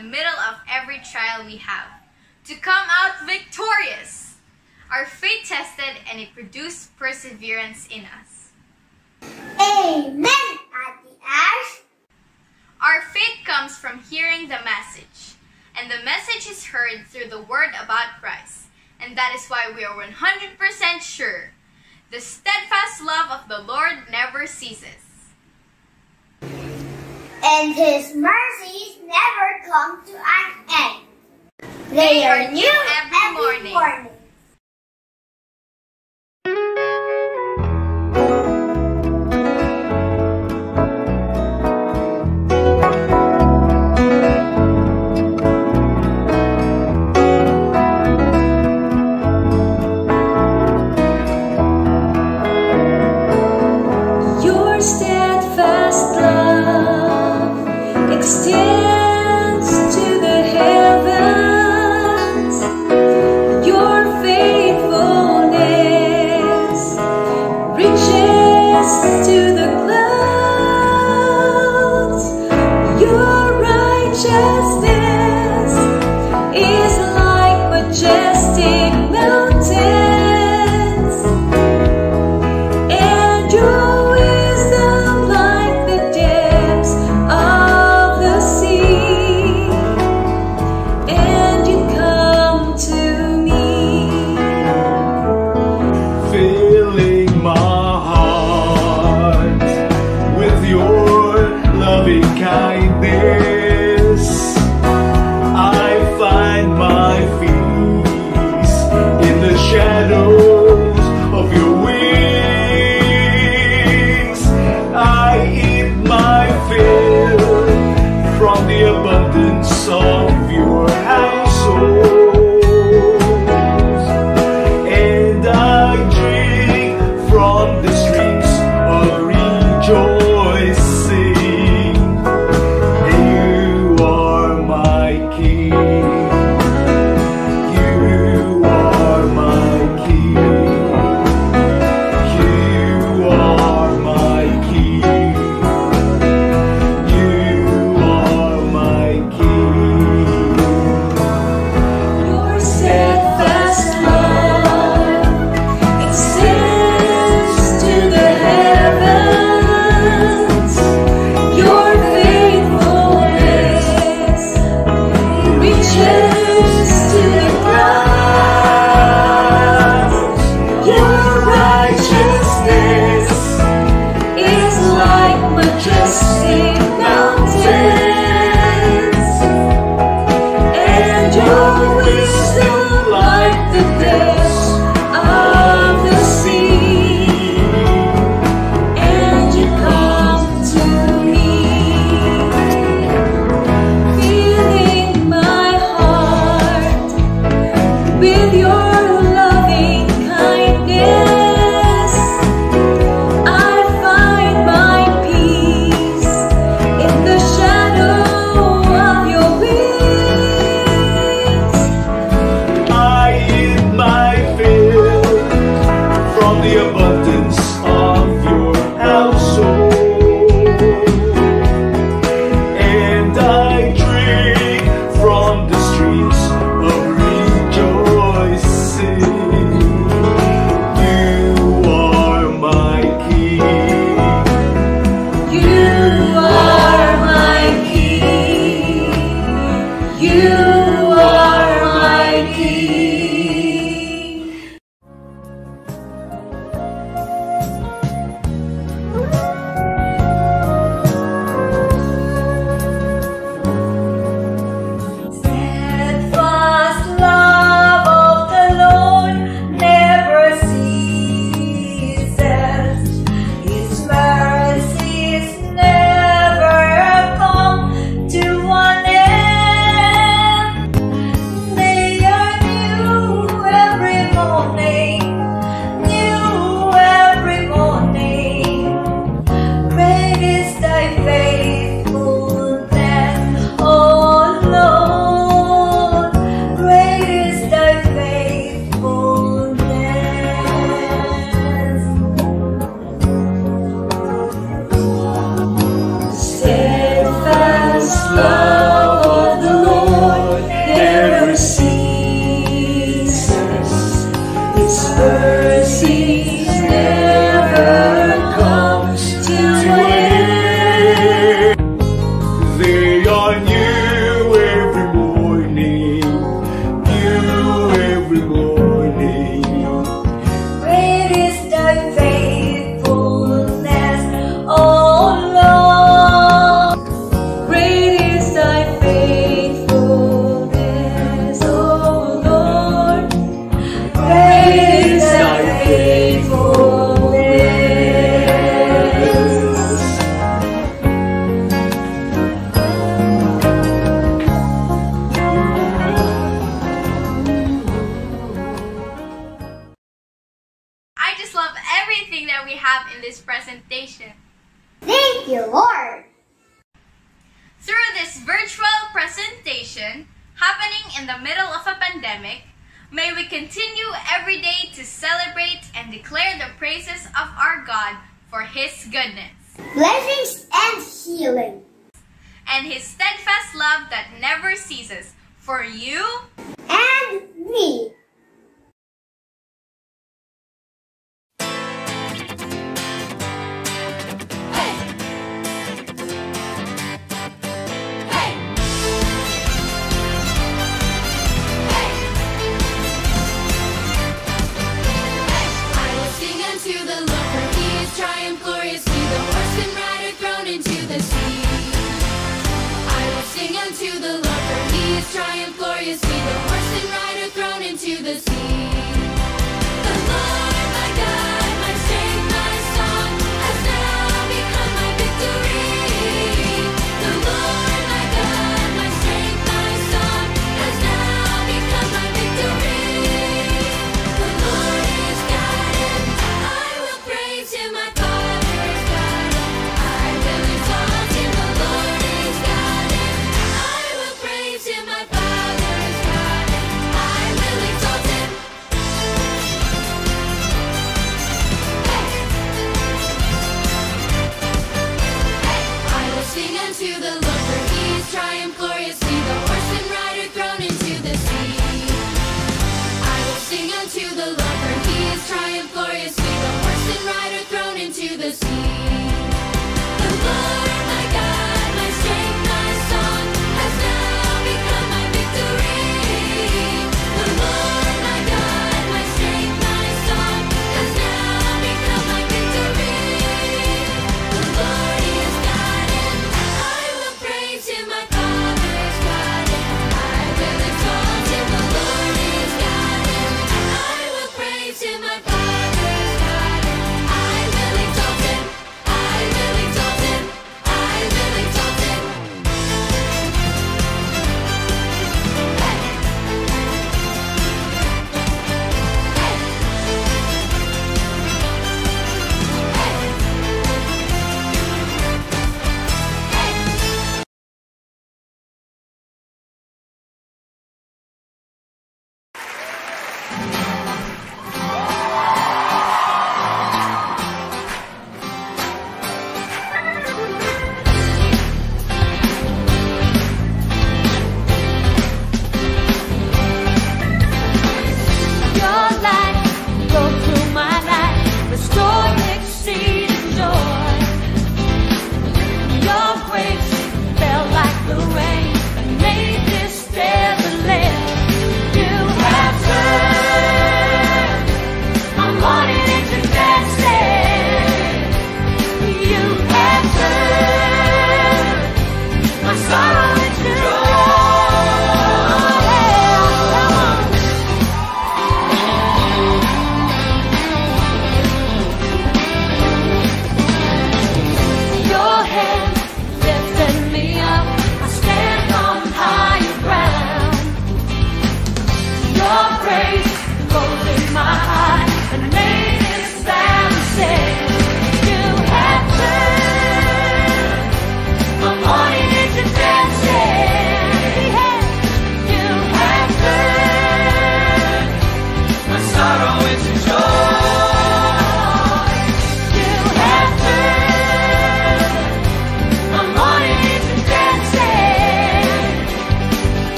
Speaker 15: The
Speaker 6: middle of every trial we have to come out victorious. Our faith tested and it produced perseverance in us.
Speaker 7: Amen, Auntie Ash.
Speaker 6: Our faith comes from hearing the message, and the message is heard through the word about Christ, and that is why we are 100% sure the steadfast love of the Lord never ceases.
Speaker 7: And his mercies never come to an end. They are new every morning.
Speaker 15: Your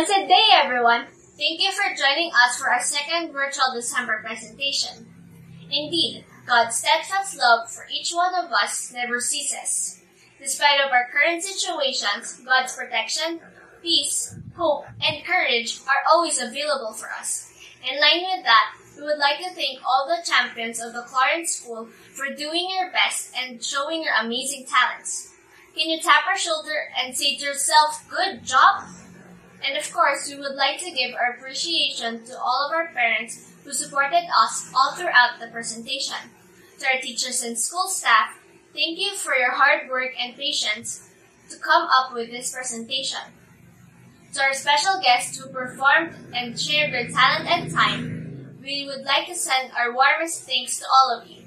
Speaker 32: Blessed day, everyone! Thank you for joining us for our second virtual December presentation. Indeed, God's steadfast love for each one of us never ceases. Despite of our current situations, God's protection, peace, hope, and courage are always available for us. In line with that, we would like to thank all the champions of the Clarence School for doing your best and showing your amazing talents. Can you tap our shoulder and say to yourself, good job? And of course, we would like to give our appreciation to all of our parents who supported us all throughout the presentation. To our teachers and school staff, thank you for your hard work and patience to come up with this presentation. To our special guests who performed and shared their talent and time, we would like to send our warmest thanks to all of you.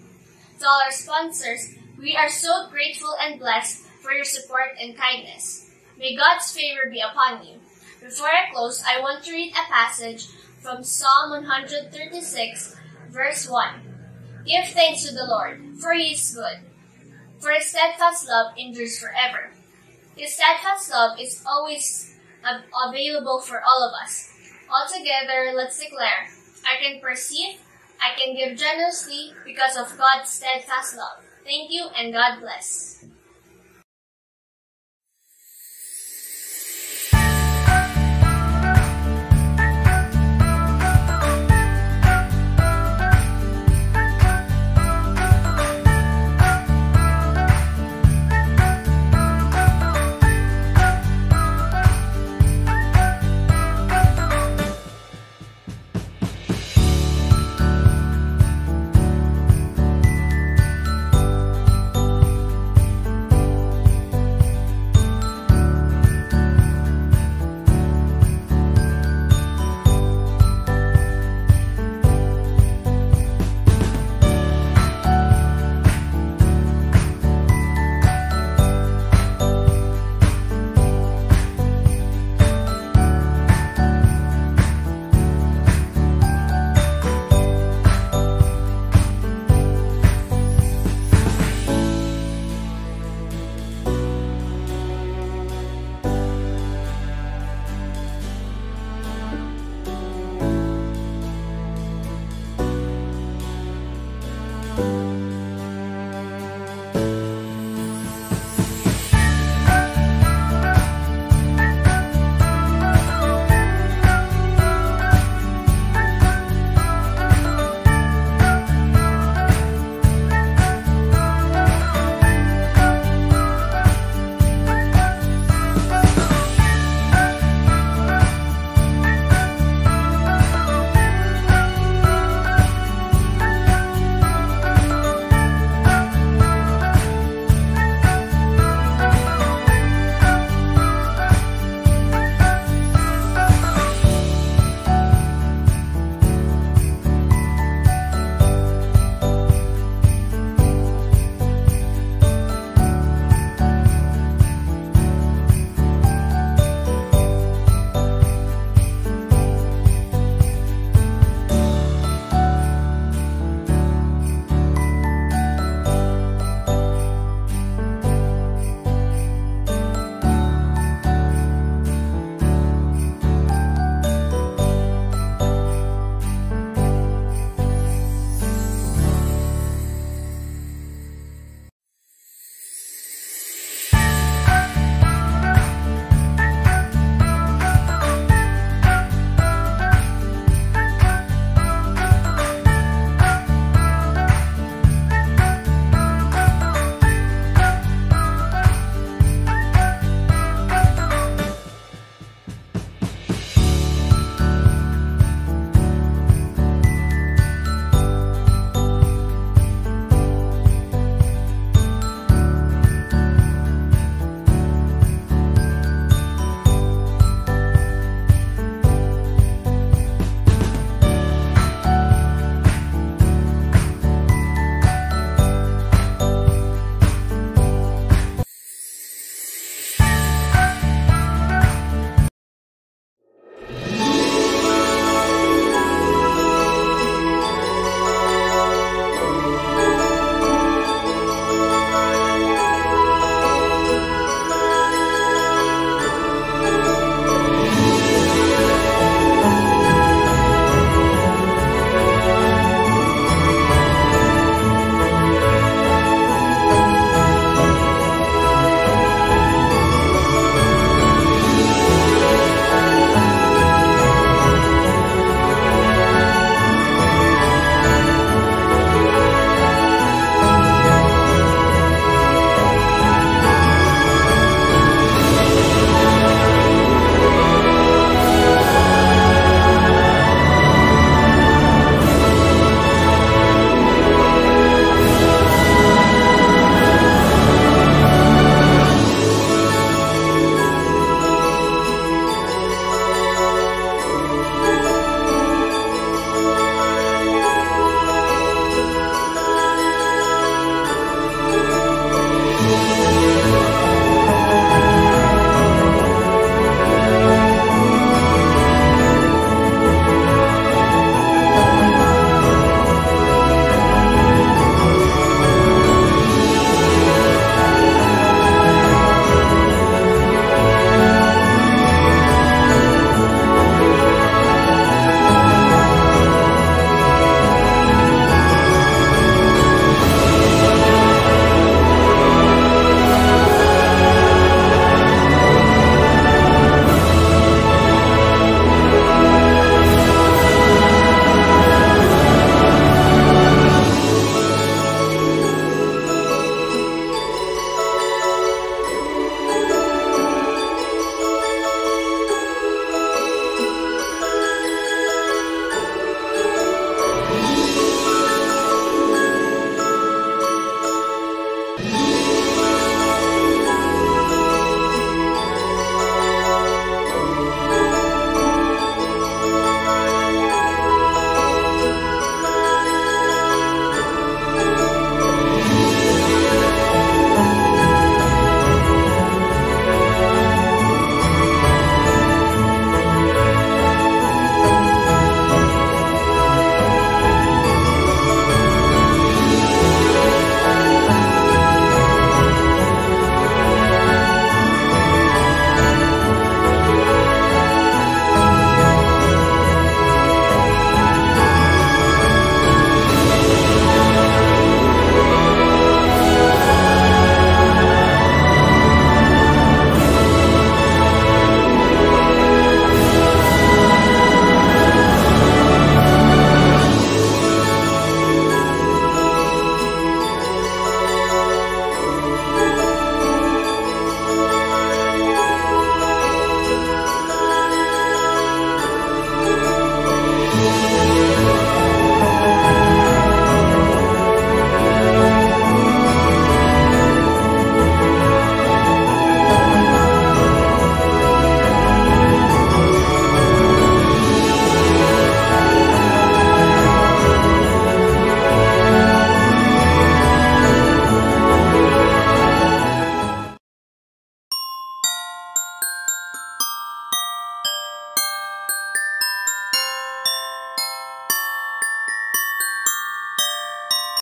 Speaker 32: To all our sponsors, we are so grateful and blessed for your support and kindness. May God's favor be upon you. Before I close, I want to read a passage from Psalm 136, verse 1. Give thanks to the Lord, for he is good, for his steadfast love endures forever. His steadfast love is always av- available for all of us. Altogether, let's declare, I can perceive, I can give generously because of God's steadfast love. Thank you and God bless.